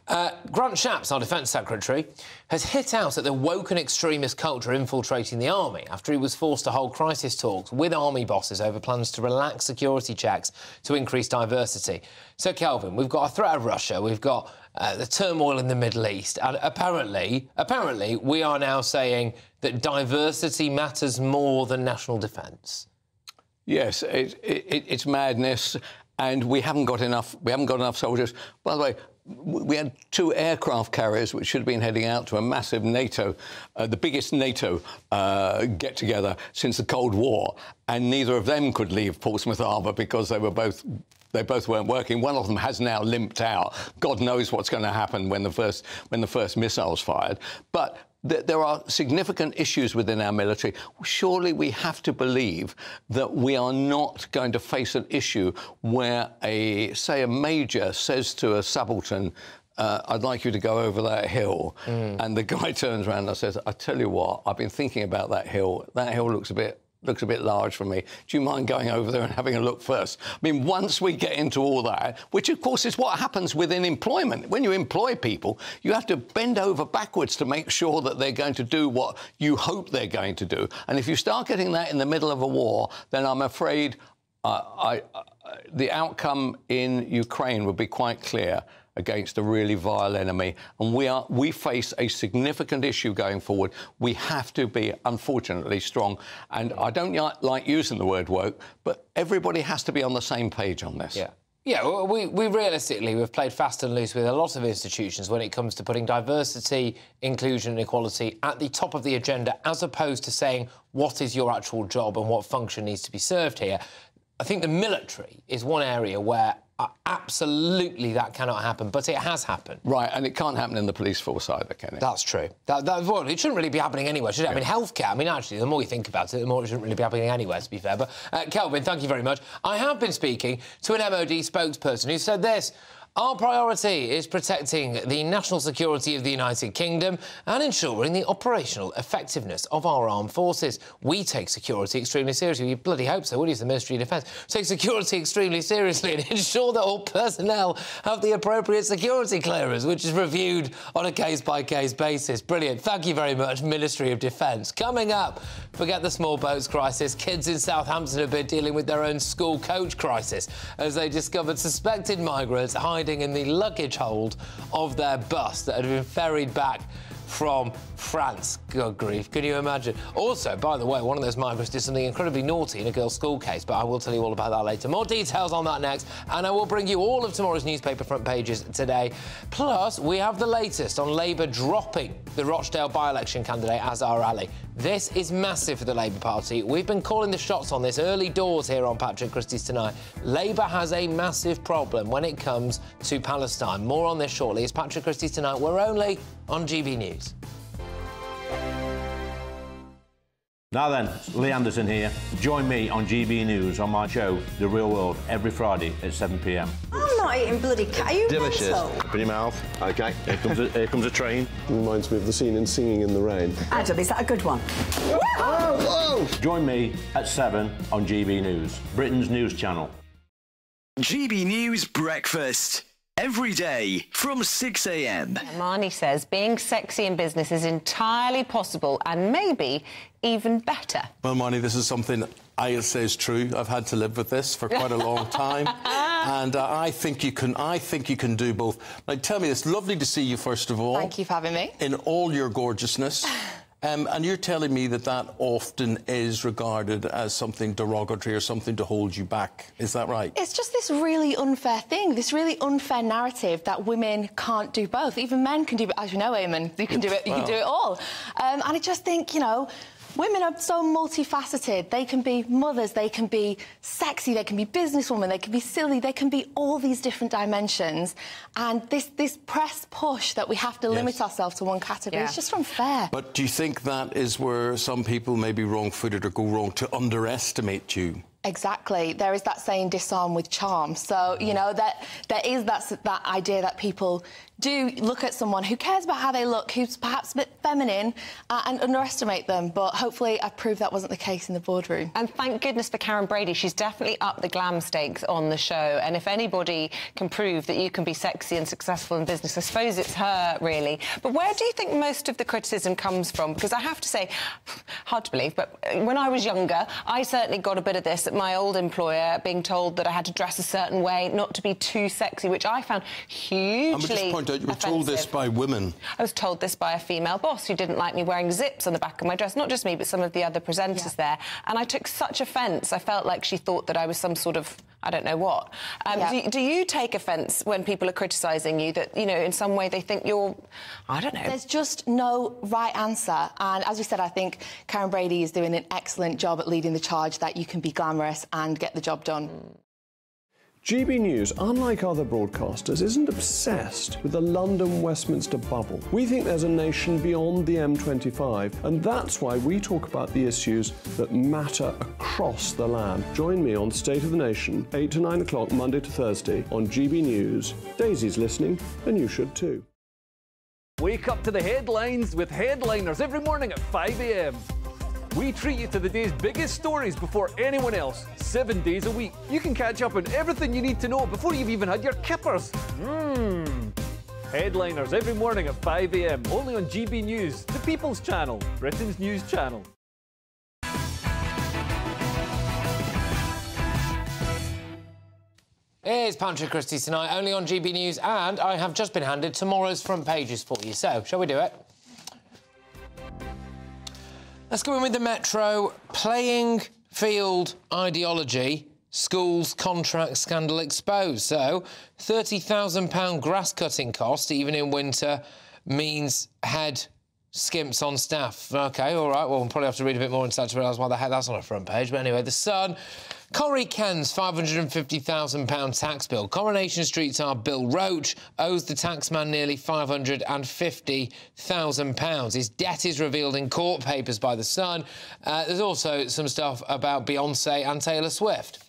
uh, Grant Shapps, our Defence Secretary, has hit out at the woke and extremist culture infiltrating the army after he was forced to hold crisis talks with army bosses over plans to relax security checks to increase diversity. So, Kelvin, we've got a threat of Russia, we've got uh, the turmoil in the Middle East, and apparently, apparently, we are now saying that diversity matters more than national defence. Yes, it, it, it's madness. and we haven't got enough. We haven't got enough soldiers. By the way, we had two aircraft carriers which should have been heading out to a massive NATO, uh, the biggest NATO uh, get together since the Cold War, and neither of them could leave Portsmouth Harbour because they were both. They both weren't working. One of them has now limped out. God knows what's going to happen when the first when the first missile's fired. But there are significant issues within our military. Surely we have to believe that we are not going to face an issue where a say a major says to a subaltern. Uh, I'd like you to go over that hill. And the guy <laughs> turns around and says, I tell you what, I've been thinking about that hill. That hill looks a bit looks a bit large for me. Do you mind going over there and having a look first? I mean, once we get into all that, which of course is what happens within employment. When you employ people, you have to bend over backwards to make sure that they're going to do what you hope they're going to do. And if you start getting that in the middle of a war, then I'm afraid uh, I, uh, the outcome in Ukraine would be quite clear against a really vile enemy. And we are we face a significant issue going forward. We have to be, unfortunately, strong. And I don't like using the word woke, but everybody has to be on the same page on this. Yeah. Yeah, we, we realistically, we've played fast and loose with a lot of institutions when it comes to putting diversity, inclusion, and equality at the top of the agenda, as opposed to saying what is your actual job and what function needs to be served here. I think the military is one area where uh, absolutely that cannot happen, but it has happened. Right, and it can't happen in the police force either, can it? That's true. That, that, well, it shouldn't really be happening anywhere, should it? I mean, healthcare, I mean, actually, the more you think about it, the more it shouldn't really be happening anywhere, to be fair. But, uh, Kelvin, thank you very much. I have been speaking to an MOD spokesperson who said this. Our priority is protecting the national security of the United Kingdom and ensuring the operational effectiveness of our armed forces. We take security extremely seriously. You bloody hope so, would you, the Ministry of Defence? Take security extremely seriously and <laughs> ensure that all personnel have the appropriate security clearance, which is reviewed on a case-by-case basis. Brilliant. Thank you very much, Ministry of Defence. Coming up, forget the small boats crisis. Kids in Southampton have been dealing with their own school coach crisis as they discovered suspected migrants hiding in the luggage hold of their bus that had been ferried back from France. Good grief, can you imagine? Also, by the way, one of those migrants did something incredibly naughty in a girl's school case, but I will tell you all about that later. More details on that next, and I will bring you all of tomorrow's newspaper front pages today. Plus, we have the latest on Labour dropping the Rochdale by-election candidate Azhar Ali. This is massive for the Labour Party. We've been calling the shots on this early doors here on Patrick Christys Tonight. Labour has a massive problem when it comes to Palestine. More on this shortly. It's Patrick Christys Tonight. We're only on GB News. Now then, Lee Anderson here. Join me on GB News on my show, The Real World, every Friday at 7 pm. I'm not eating bloody cat. Are you Delicious. mental? Open your mouth. OK, here <laughs> comes a, here comes a train. Reminds me of the scene in Singing in the Rain. Adam, is that a good one? Join me at 7 on GB News, Britain's news channel. GB News Breakfast. Every day from 6 a.m. Marnie says being sexy in business is entirely possible and maybe even better. Well, Marnie, this is something I say is true. I've had to live with this for quite a long time, <laughs> and uh, I think you can. I think you can do both. Now, tell me, it's lovely to see you first of all. Thank you for having me. In all your gorgeousness. <laughs> Um, and you're telling me that that often is regarded as something derogatory or something to hold you back. Is that right? It's just this really unfair thing, this really unfair narrative that women can't do both. Even men can do it, as you know, Eamonn. You can do it. You can do it all. Um, and I just think, you know. Women are so multifaceted. They can be mothers, they can be sexy, they can be businesswomen, they can be silly, they can be all these different dimensions. And this, this press push that we have to Yes. limit ourselves to one category, Yeah. it's just unfair. But do you think that is where some people may be wrong-footed or go wrong to underestimate you? Exactly. There is that saying disarm with charm. So, you mm. know, that there is that, that idea that people do look at someone who cares about how they look, who's perhaps a bit feminine, uh, and underestimate them. But hopefully I've proved that wasn't the case in the boardroom. And thank goodness for Karren Brady. She's definitely up the glam stakes on the show. And if anybody can prove that you can be sexy and successful in business, I suppose it's her, really. But where do you think most of the criticism comes from? Because I have to say, <sighs> hard to believe, but when I was younger, I certainly got a bit of this at my old employer, being told that I had to dress a certain way, not to be too sexy, which I found hugely. I would just point out you were told this by women. I was told this by a female boss who didn't like me wearing zips on the back of my dress. Not just me, but some of the other presenters there. And I took such offence. I felt like she thought that I was some sort of I don't know what. Um, Yeah. do, do you take offence when people are criticising you that, you know, in some way they think you're, I don't know. There's just no right answer. And as we said, I think Karren Brady is doing an excellent job at leading the charge that you can be glamorous and get the job done. GB News, unlike other broadcasters, isn't obsessed with the London Westminster bubble. We think there's a nation beyond the M25, and that's why we talk about the issues that matter across the land. Join me on State of the Nation, 8 to 9 o'clock, Monday to Thursday, on GB News. Daisy's listening, and you should too. Wake up to the headlines with headliners every morning at 5 a.m. We treat you to the day's biggest stories before anyone else, seven days a week. You can catch up on everything you need to know before you've even had your kippers. Mmm. Headliners every morning at 5 a.m. only on GB News, the People's Channel, Britain's news channel. It's Patrick Christys tonight, only on GB News, and I have just been handed tomorrow's front pages for you. So, shall we do it? Let's go in with the Metro. Playing field ideology. Schools contract scandal exposed. So, £30,000 grass cutting cost, even in winter, means head skimps on staff. OK, all right. Well, we'll probably have to read a bit more that to realise why the heck that's on a front page. But anyway, The Sun. Corrie Ken's £550,000 tax bill. Coronation Street star Bill Roach owes the taxman nearly £550,000. His debt is revealed in court papers by The Sun. Uh, there's also some stuff about Beyonce and Taylor Swift.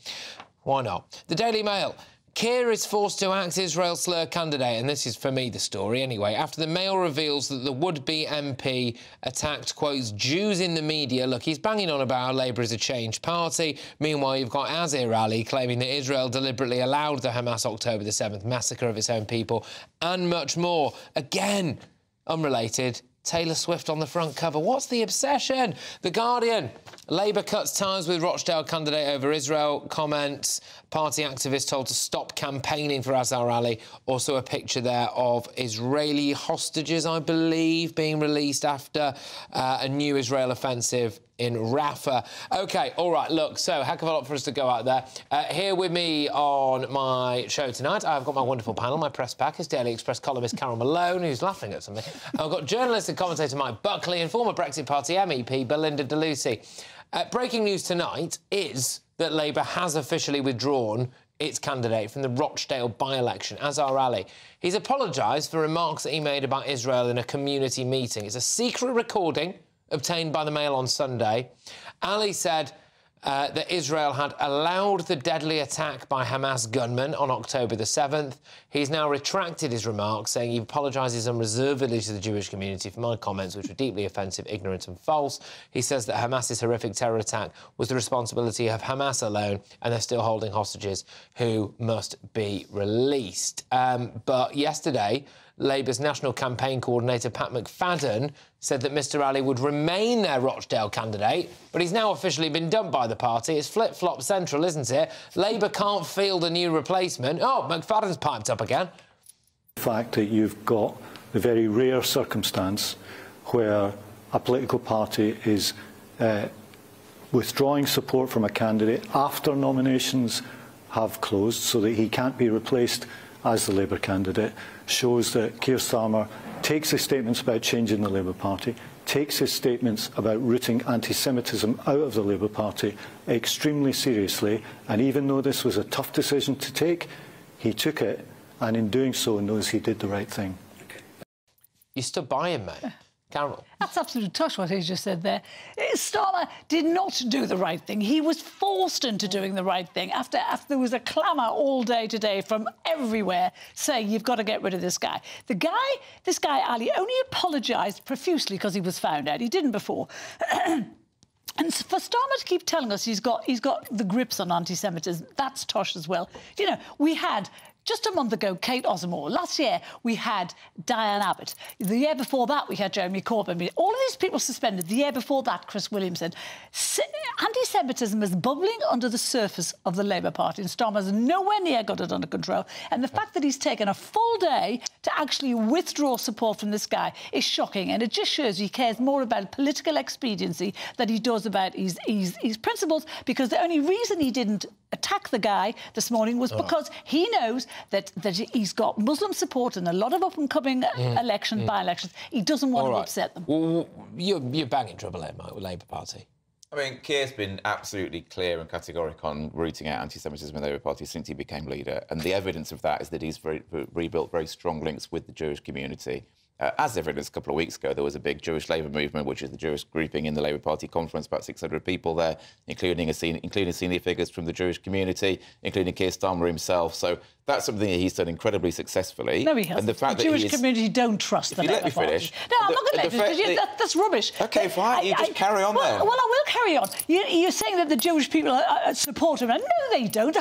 Why not? The Daily Mail. Keir is forced to axe Israel slur candidate, and this is for me the story anyway. After the Mail reveals that the would-be MP attacked, quotes, Jews in the media. Look, he's banging on about how Labour is a changed party. Meanwhile, you've got Azhar Ali claiming that Israel deliberately allowed the Hamas October the 7th massacre of its own people, and much more. Again, unrelated. Taylor Swift on the front cover. What's the obsession? The Guardian. Labour cuts ties with Rochdale candidate over Israel. Comments. Party activists told to stop campaigning for Azhar Ali. Also a picture there of Israeli hostages, I believe, being released after uh, a new Israel offensive in Rafah. OK, all right, look, so heck of a lot for us to go out there. Uh, here with me on my show tonight, I've got my wonderful panel, my press pack is Daily Express columnist Carole Malone, who's laughing at something. I've got journalist and commentator Mike Buckley and former Brexit Party MEP Belinda de Lucy. Uh, breaking news tonight is that Labour has officially withdrawn its candidate from the Rochdale by-election, Azhar Ali. He's apologised for remarks that he made about Israel in a community meeting. It's a secret recording obtained by the Mail on Sunday. Ali said uh, that Israel had allowed the deadly attack by Hamas gunmen on October the 7th. He's now retracted his remarks, saying he apologises unreservedly to the Jewish community for my comments, which were deeply offensive, ignorant and false. He says that Hamas's horrific terror attack was the responsibility of Hamas alone, and they're still holding hostages who must be released. Um, but yesterday, Labour's national campaign coordinator Pat McFadden said that Mr Ali would remain their Rochdale candidate, but he's now officially been dumped by the party. It's flip-flop central, isn't it? Labour can't field a new replacement. Oh, McFadden's piped up again. The fact that you've got the very rare circumstance where a political party is uh, withdrawing support from a candidate after nominations have closed so that he can't be replaced as the Labour candidate shows that Keir Starmer takes his statements about changing the Labour Party, takes his statements about rooting anti-Semitism out of the Labour Party extremely seriously, and even though this was a tough decision to take, he took it, and in doing so knows he did the right thing. You stood by him, mate. Carole. That's absolutely tosh what he just said there. Eh, Starmer did not do the right thing. He was forced into doing the right thing after, after there was a clamour all day today from everywhere saying you've got to get rid of this guy. The guy, this guy Ali, only apologised profusely because he was found out. He didn't before. <clears throat> And for Starmer to keep telling us he's got he's got the grips on anti-Semitism, that's tosh as well. You know, we had just a month ago, Kate Osamor. Last year, we had Diane Abbott. The year before that, we had Jeremy Corbyn. All of these people suspended. The year before that, Chris Williamson. Anti-Semitism is bubbling under the surface of the Labour Party, and Starmer's nowhere near got it under control. And the fact that he's taken a full day to actually withdraw support from this guy is shocking, and it just shows he cares more about political expediency than he does about his, his, his principles, because the only reason he didn't attack the guy this morning was Oh. because he knows that, that he's got Muslim support in a lot of up-and-coming Mm, election mm. by-elections. He doesn't want All to upset them. Well, you're, you're banging trouble here, Mike, with Labour Party. I mean, Keir's been absolutely clear and categorical on rooting out anti-Semitism in the Labour Party since he became leader, and the evidence of that is that he's very, rebuilt very strong links with the Jewish community. Uh, as evidenced a couple of weeks ago, there was a big Jewish Labour movement, which is the Jewish grouping in the Labour Party conference, about 600 people there, including a sen- including senior figures from the Jewish community, including Keir Starmer himself. So that's something that he's done incredibly successfully. No, he hasn't. And the fact the Jewish is, community don't trust the you let me finish, No, I'm the- not going to let you that- that, that's rubbish. Okay, fine, you just carry on well, then. Well, I will carry on. You, you're saying that the Jewish people are, are support him. No, they don't.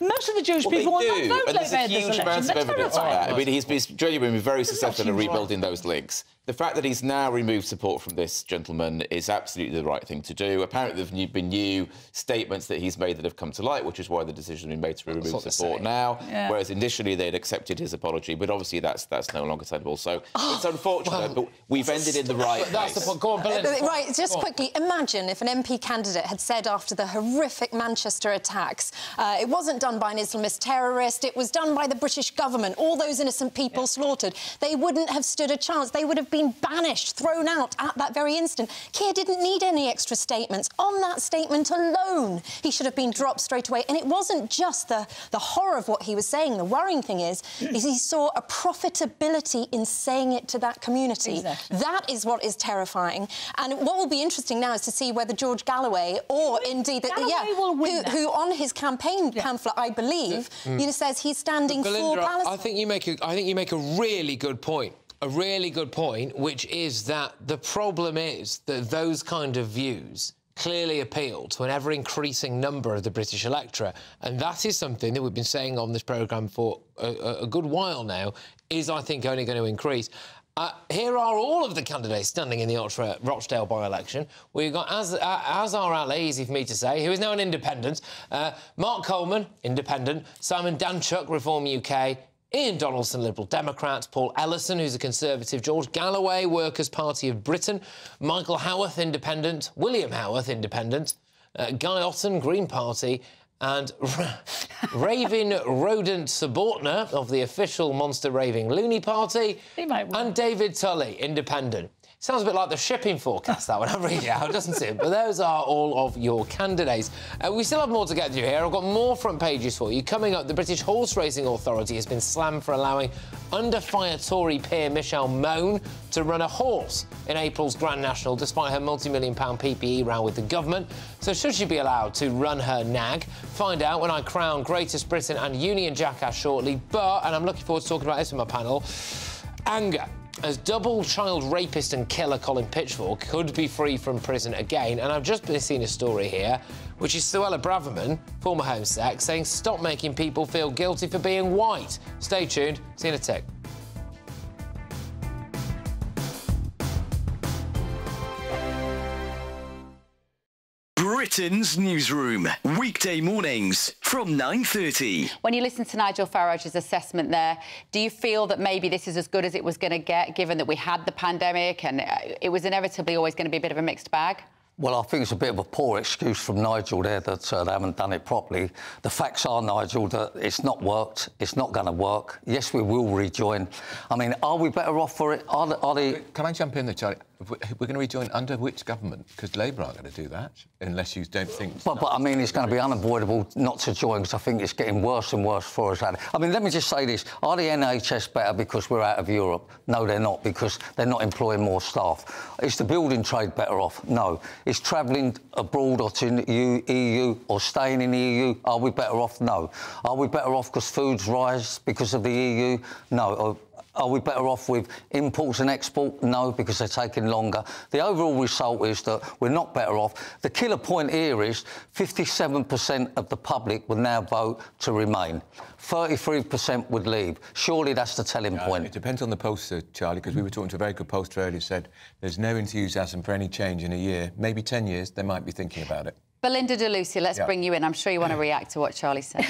Most of the Jewish Well, people will not vote and there's Labour a in this huge election. amount of They're evidence terrified. that. I mean, he's been genuinely been very successful in rebuilding those links. The fact that he's now removed support from this gentleman is absolutely the right thing to do. Apparently, there have been new statements that he's made that have come to light, which is why the decision has been made to remove what they're support saying. now. Yeah. Whereas initially they'd accepted his apology, but obviously that's that's no longer tenable. So it's unfortunate, but we've ended in the right But that's the point. Go on, Belinda. Uh, Right, just Go on. quickly, imagine if an MP candidate had said after the horrific Manchester attacks, uh, it wasn't done by an Islamist terrorist, it was done by the British government, all those innocent people slaughtered. They wouldn't have stood a chance. They would have been banished, thrown out at that very instant. Keir didn't need any extra statements. On that statement alone, he should have been dropped straight away. And it wasn't just the, the horror of what he was saying. The worrying thing is, is he saw a profitability in saying it to that community. Exactly. That is what is terrifying. And what will be interesting now is to see whether George Galloway or indeed, the, Galloway yeah, will win who, who on his campaign pamphlet, I believe, Mm. you know, says he's standing for Belinda, Palestine. I think you make a, I think you make a really good point. A really good point, which is that the problem is that those kind of views clearly appeal to an ever increasing number of the British electorate, and that is something that we've been saying on this programme for a, a- good while now. Is I think only going to increase. Uh, here are all of the candidates standing in the Ultra Rochdale by-election. We've got Az- uh, Azhar easy for me to say, who is now an independent. Uh, Mark Coleman, independent. Simon Danczuk, Reform UK. Iain Donaldson, Liberal Democrat. Paul Ellison, who's a Conservative. George Galloway, Workers' Party of Britain. Michael Howarth, independent. William Howarth, independent. Uh, Guy Otten, Green Party. And <laughs> Raving Rodent Subortna of the official Monster Raving Loony Party. And David Tully, independent. Sounds a bit like the shipping forecast, that one. I read it out, doesn't it? But those are all of your candidates. Uh, we still have more to get through here. I've got more front pages for you. Coming up, the British Horse Racing Authority has been slammed for allowing under fire Tory peer Michelle Mone to run a horse in April's Grand National, despite her multi million pound PPE row with the government. So, should she be allowed to run her nag? Find out when I crown Greatest Britain and Union Jackass shortly. But, and I'm looking forward to talking about this with my panel, anger as double child rapist and killer Colin Pitchfork could be free from prison again. And I've just been seeing a story here, which is Suella Braverman, former Home Sec, saying stop making people feel guilty for being white. Stay tuned. See you in a tick. Britain's newsroom, weekday mornings from 9:30. When you listen to Nigel Farage's assessment there, do you feel that maybe this is as good as it was going to get, given that we had the pandemic and uh, it was inevitably always going to be a bit of a mixed bag? Well, I think it's a bit of a poor excuse from Nigel there that uh, they haven't done it properly. The facts are, Nigel, that it's not worked. It's not going to work. Yes, we will rejoin. I mean, are we better off for it? Are the, are the... Can I jump in there, Charlie? We're going to rejoin under which government? Because Labour aren't going to do that, unless you don't think... But, but I mean, it's going to be unavoidable not to join because I think it's getting worse and worse for us. I mean, let me just say this. Are the NHS better because we're out of Europe? No, they're not because they're not employing more staff. Is the building trade better off? No. Is travelling abroad or to the EU, EU or staying in the EU, are we better off? No. Are we better off because foods rise because of the EU? No. Are- are we better off with imports and export? No, because they're taking longer. The overall result is that we're not better off. The killer point here is 57% of the public will now vote to remain. 33% would leave. Surely that's the telling point. It depends on the pollster, Charlie, because we were talking to a very good pollster earlier who said there's no enthusiasm for any change in a year. Maybe 10 years, they might be thinking about it. Belinda de Lucy, let's Yeah. bring you in. I'm sure you want <clears throat> to react to what Charlie said.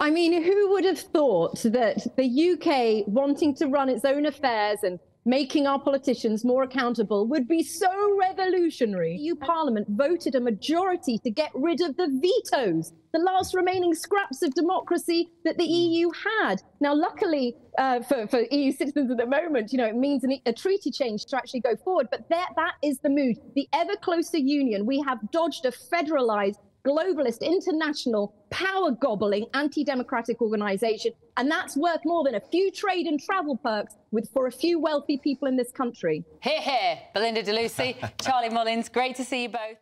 I mean, who would have thought that the UK wanting to run its own affairs and making our politicians more accountable would be so revolutionary. The EU Parliament voted a majority to get rid of the vetoes, the last remaining scraps of democracy that the EU had. Now, luckily uh, for, for EU citizens at the moment, you know, it means an, a treaty change to actually go forward. But that, that is the mood. The ever closer union. We have dodged a federalized globalist, international, power gobbling, anti democratic organization. And that's worth more than a few trade and travel perks with, for a few wealthy people in this country. Here, here. Belinda de Lucy, <laughs> Charlie Mullins, great to see you both.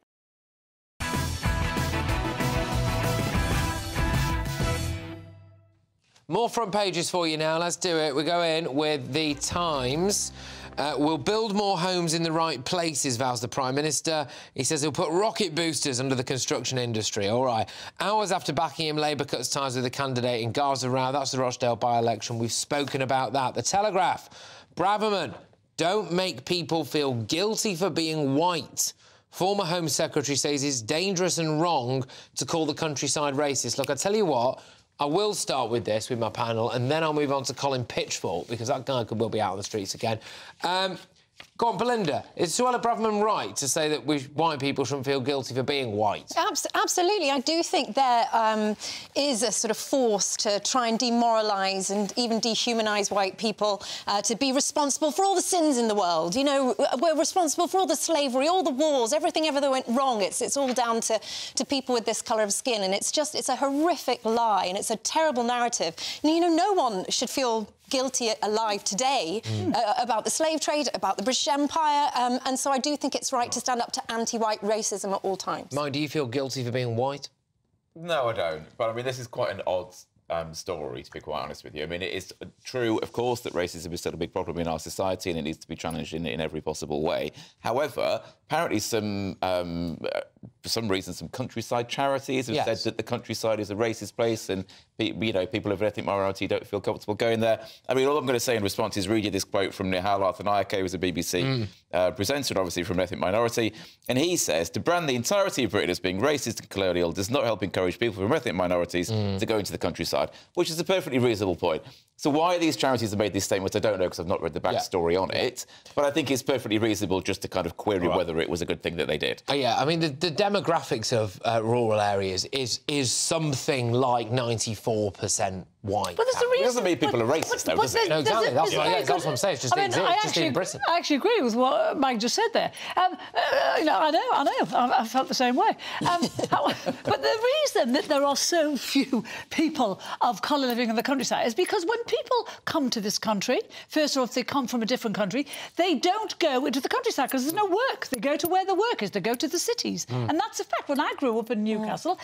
More front pages for you now. Let's do it. We go in with the Times. Uh, we'll build more homes in the right places, vows the Prime Minister. He says he'll put rocket boosters under the construction industry. All right. Hours after backing him, Labour cuts ties with the candidate in Gaza Row. That's the Rochdale by-election. We've spoken about that. The Telegraph. Braverman, don't make people feel guilty for being white. Former Home Secretary says it's dangerous and wrong to call the countryside racist. Look, I tell you what, I will start with this with my panel, and then I'll move on to Colin Pitchfork because that guy could well be out on the streets again. Um, Go on, Belinda. Is Suella Braverman right to say that we, white people shouldn't feel guilty for being white? Abs absolutely. I do think there um, is a sort of force to try and demoralise and even dehumanise white people uh, to be responsible for all the sins in the world. You know, we're responsible for all the slavery, all the wars, everything ever that went wrong. It's, it's all down to, to people with this colour of skin. And it's just, it's a horrific lie and it's a terrible narrative. And, you know, no one should feel guilty alive today mm. uh, about the slave trade, about the British Empire, um, and so I do think it's right to stand up to anti-white racism at all times. Mike, do you feel guilty for being white? No, I don't. But I mean, this is quite an odd um, story, to be quite honest with you. I mean, it is true, of course, that racism is still a big problem in our society and it needs to be challenged in, in every possible way. However, apparently some um, for some reason, some countryside charities have yes. said that the countryside is a racist place and you know people of ethnic minority don't feel comfortable going there. I mean, all I'm going to say in response is read you this quote from Nihal Arthanayake, who's a BBC mm. uh, presenter and obviously from an ethnic minority, and he says to brand the entirety of Britain as being racist and colonial does not help encourage people from ethnic minorities mm. to go into the countryside, which is a perfectly reasonable point. So why these charities have made these statements, I don't know because I've not read the backstory yeah. on it. But I think it's perfectly reasonable just to kind of query right. whether it was a good thing that they did. Oh, yeah, I mean the, the demographics of uh, rural areas is is something like 94% white. But there's a reason. It doesn't mean people but, are racist, but, though, does it? No, exactly. That's, what, yeah, that's what I'm saying. It's just, I mean, I actually, just in Britain. I actually agree with what Mike just said there. Um, uh, you know, I know, I know. I, I felt the same way. Um, <laughs> but the reason that there are so few people of colour living in the countryside is because when people come to this country, first of all, if they come from a different country, they don't go into the countryside because there's no work. They go to where the work is. They go to the cities. Mm. And that's a fact. When I grew up in Newcastle,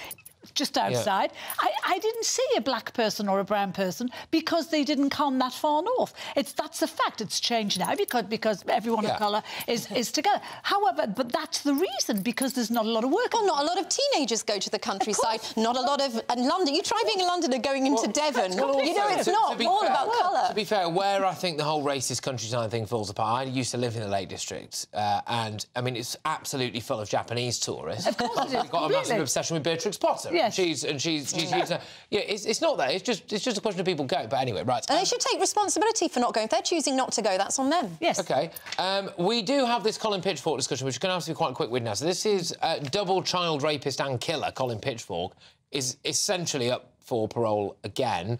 just outside. Yeah. I, I, didn't see a black person or a brown person because they didn't come that far north. It's that's a fact. It's changed now because because everyone yeah. of colour is, is together. However, but that's the reason because there's not a lot of work. Well, not a lot of teenagers go to the countryside. Not a lot of and London. You try being a Londoner going into well, Devon. You know, it's to, not to all fair, about colour. To be fair, where I think the whole racist countryside thing falls apart. I used to live in the Lake District, uh, and I mean it's absolutely full of Japanese tourists. Of course, it <laughs> is. We've got a massive obsession with Beatrix Potter. Yes. She's and she's she's yeah. used yeah. It's, it's not that. It's just it's just a question of people go. But anyway, right. And um, they should take responsibility for not going. If they're choosing not to go, that's on them. Yes. OK. Um, we do have this Colin Pitchfork discussion, which we're going to have to be quite quick with now. So this is uh, double child rapist and killer Colin Pitchfork is essentially up for parole again.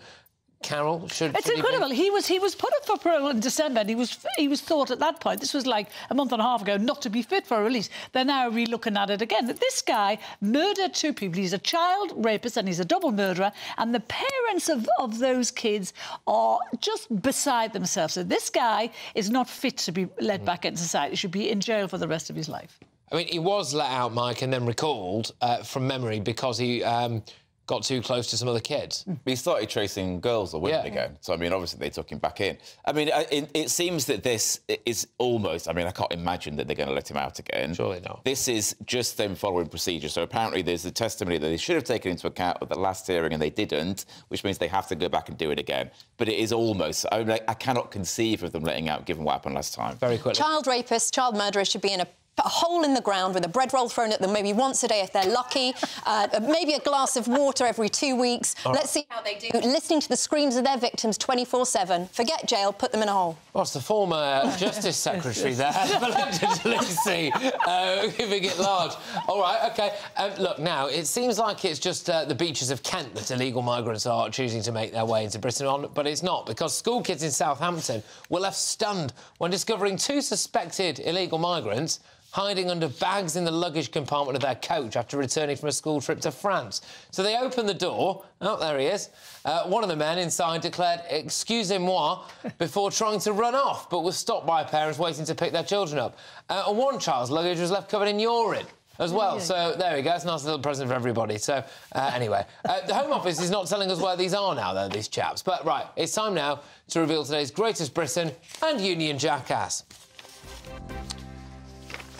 Carole should. It's incredible. He, he, was he was put up for parole in December, and he was he was thought at that point. This was like a month and a half ago, not to be fit for release. They're now re-looking at it again. That this guy murdered two people. He's a child rapist and he's a double murderer. And the parents of of those kids are just beside themselves. So this guy is not fit to be led mm. back into society. He should be in jail for the rest of his life. I mean, he was let out, Mike, and then recalled uh, from memory because he. Um, got too close to some other kids. Hmm. He started chasing girls or women yeah. again. So, I mean, obviously they took him back in. I mean, it, it, seems that this is almost, I mean, I can't imagine that they're going to let him out again. Surely not. This is just them following procedure. So apparently there's a testimony that they should have taken into account at the last hearing and they didn't, which means they have to go back and do it again. But it is almost, I, mean, I cannot conceive of them letting out given what happened last time. Very quickly. Child rapists, child murderers should be in a Put a hole in the ground with a bread roll thrown at them maybe once a day if they're lucky, <laughs> uh, maybe a glass of water every two weeks. All Let's see how they do. Listening to the screams of their victims 24 7. Forget jail, put them in a hole. What's the former <laughs> Justice Secretary there, <laughs> Belinda Lucy, uh, giving it large? All right, OK. Um, look, now, it seems like it's just uh, the beaches of Kent that illegal migrants are choosing to make their way into Britain on, but it's not, because school kids in Southampton were left stunned when discovering two suspected illegal migrants hiding under bags in the luggage compartment of their coach after returning from a school trip to France. So they opened the door. Oh, there he is. Uh, one of the men inside declared, excusez-moi, <laughs> before trying to run off, but was stopped by parents waiting to pick their children up. Uh, and one child's luggage was left covered in urine as well. So there we go. It's a nice little present for everybody. So uh, anyway, uh, the Home Office is not telling us where these are now, though, these chaps. But right, it's time now to reveal today's greatest Britain and Union jackass.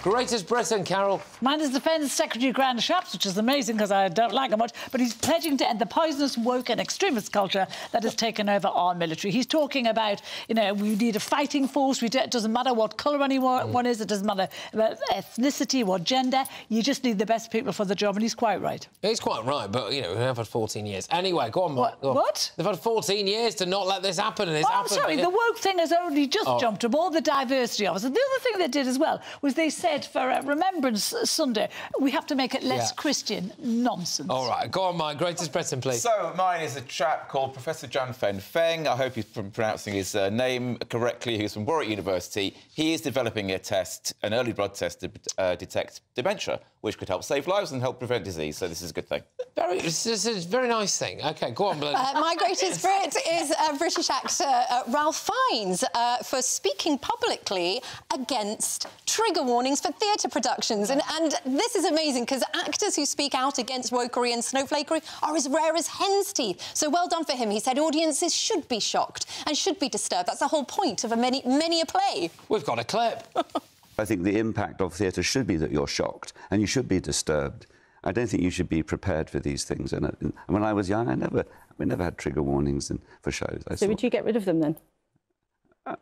Greatest Britain, Carole. Mine is Defence Secretary Grant Shapps, which is amazing because I don't like him much, but he's pledging to end the poisonous, woke and extremist culture that has taken over our military. He's talking about, you know, we need a fighting force. We do, it doesn't matter what colour anyone mm. is. It doesn't matter about ethnicity, what gender. You just need the best people for the job, and he's quite right. He's quite right, but, you know, we've had 14 years. Anyway, go on, Mark. What? On. what? They've had 14 years to not let this happen, and it's oh, happened. I'm sorry, the woke thing has only just oh. jumped up, all the diversity of us. And the other thing they did as well was they said for uh, Remembrance Sunday, we have to make it less Yeah. Christian. Nonsense. All right, go on, Mike. Greatest Britain, please. So mine is a chap called Professor Jan Fen Feng. I hope he's pr- pronouncing his uh, name correctly. He's from Warwick University. He is developing a test, an early blood test to uh, detect dementia, which could help save lives and help prevent disease. So this is a good thing. <laughs> Very, it's, it's a very nice thing. OK, go on, Belinda. Uh, my greatest <laughs> Brit is uh, British actor uh, Ralph Fiennes uh, for speaking publicly against trigger warnings for theatre productions. And, and this is amazing because actors who speak out against wokery and snowflakery are as rare as hen's teeth. So well done for him. He said audiences should be shocked and should be disturbed. That's the whole point of a many, many a play. We've got a clip. <laughs> I think the impact of theatre should be that you're shocked and you should be disturbed. I don't think you should be prepared for these things. And, uh, and when I was young, I never, we never had trigger warnings in, for shows. I So would you get rid of them then?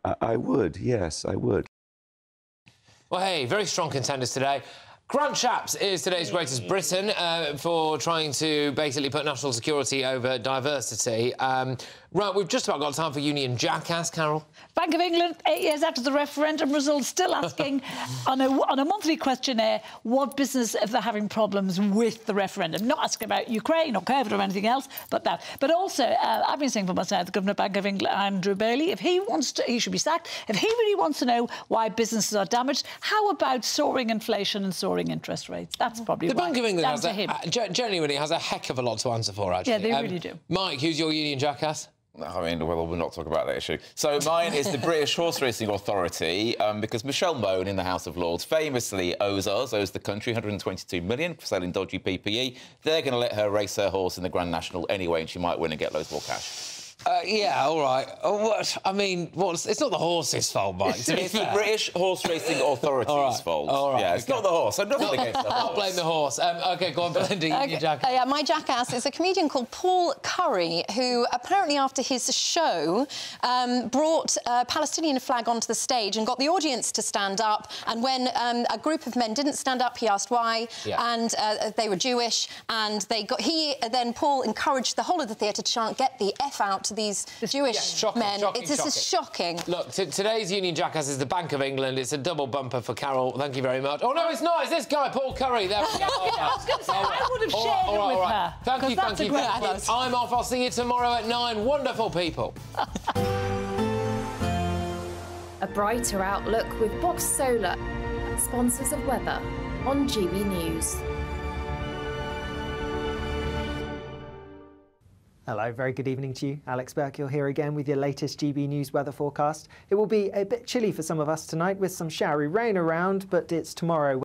I, I would, yes, I would. Well, hey, very strong contenders today. Grant Shapps is today's greatest Britain uh, for trying to basically put national security over diversity. Um, right, we've just about got time for Union Jackass, Carole. Bank of England, eight years after the referendum results, still asking <laughs> on, a, on a monthly questionnaire what business if they're having problems with the referendum. Not asking about Ukraine or COVID or anything else, but that. But also, uh, I've been saying for myself, the Governor of Bank of England, Andrew Bailey, if he wants to, he should be sacked. If he really wants to know why businesses are damaged, how about soaring inflation and soaring interest rates? That's probably The. Bank of England has a, uh, genuinely has a heck of a lot to answer for, actually. Yeah, they Um, really do. Mike, who's your Union Jackass? I mean, well, we'll not talk about that issue. So mine is the <laughs> British Horse Racing Authority, um, because Michelle Mone in the House of Lords famously owes us, owes the country 122 million for selling dodgy PPE. They're going to let her race her horse in the Grand National anyway, and she might win and get loads more cash. Uh, yeah, all right. Oh, what? I mean, what's, it's not the horse's fault, Mike. To be it's the. British Horse Racing <laughs> Authority's All right. fault. All right, Yeah, it's okay. not the horse. I'm nothing Not- against the <laughs> I'll blame the horse. Um, OK, go on, Belinda, Union Okay. Jackass. Uh, yeah, my jackass is a comedian called Paul Currie, who apparently after his show um, brought a Palestinian flag onto the stage and got the audience to stand up. And when um, a group of men didn't stand up, he asked why, Yeah. and uh, they were Jewish. And they got he then Paul encouraged the whole of the theatre to chant "Get the f out" to these Jewish Shocking, men. shocking, it's this is shocking. Look, today's Union Jackass is the Bank of England. It's a double bumper for Carole. Thank you very much. Oh, no, it's not. It's this guy, Paul Currie. There we <laughs> go. I was going to say, I would have All shared right, all it right, with all right. her. Thank 'cause you, thank you, thank you. idea. I'm off. I'll see you tomorrow at nine. Wonderful people. A brighter outlook with BOXT Solar, sponsors of weather on GB News. Hello, very good evening to you. Alex Burkill here again with your latest GB News weather forecast. It will be a bit chilly for some of us tonight with some showery rain around, but it's tomorrow.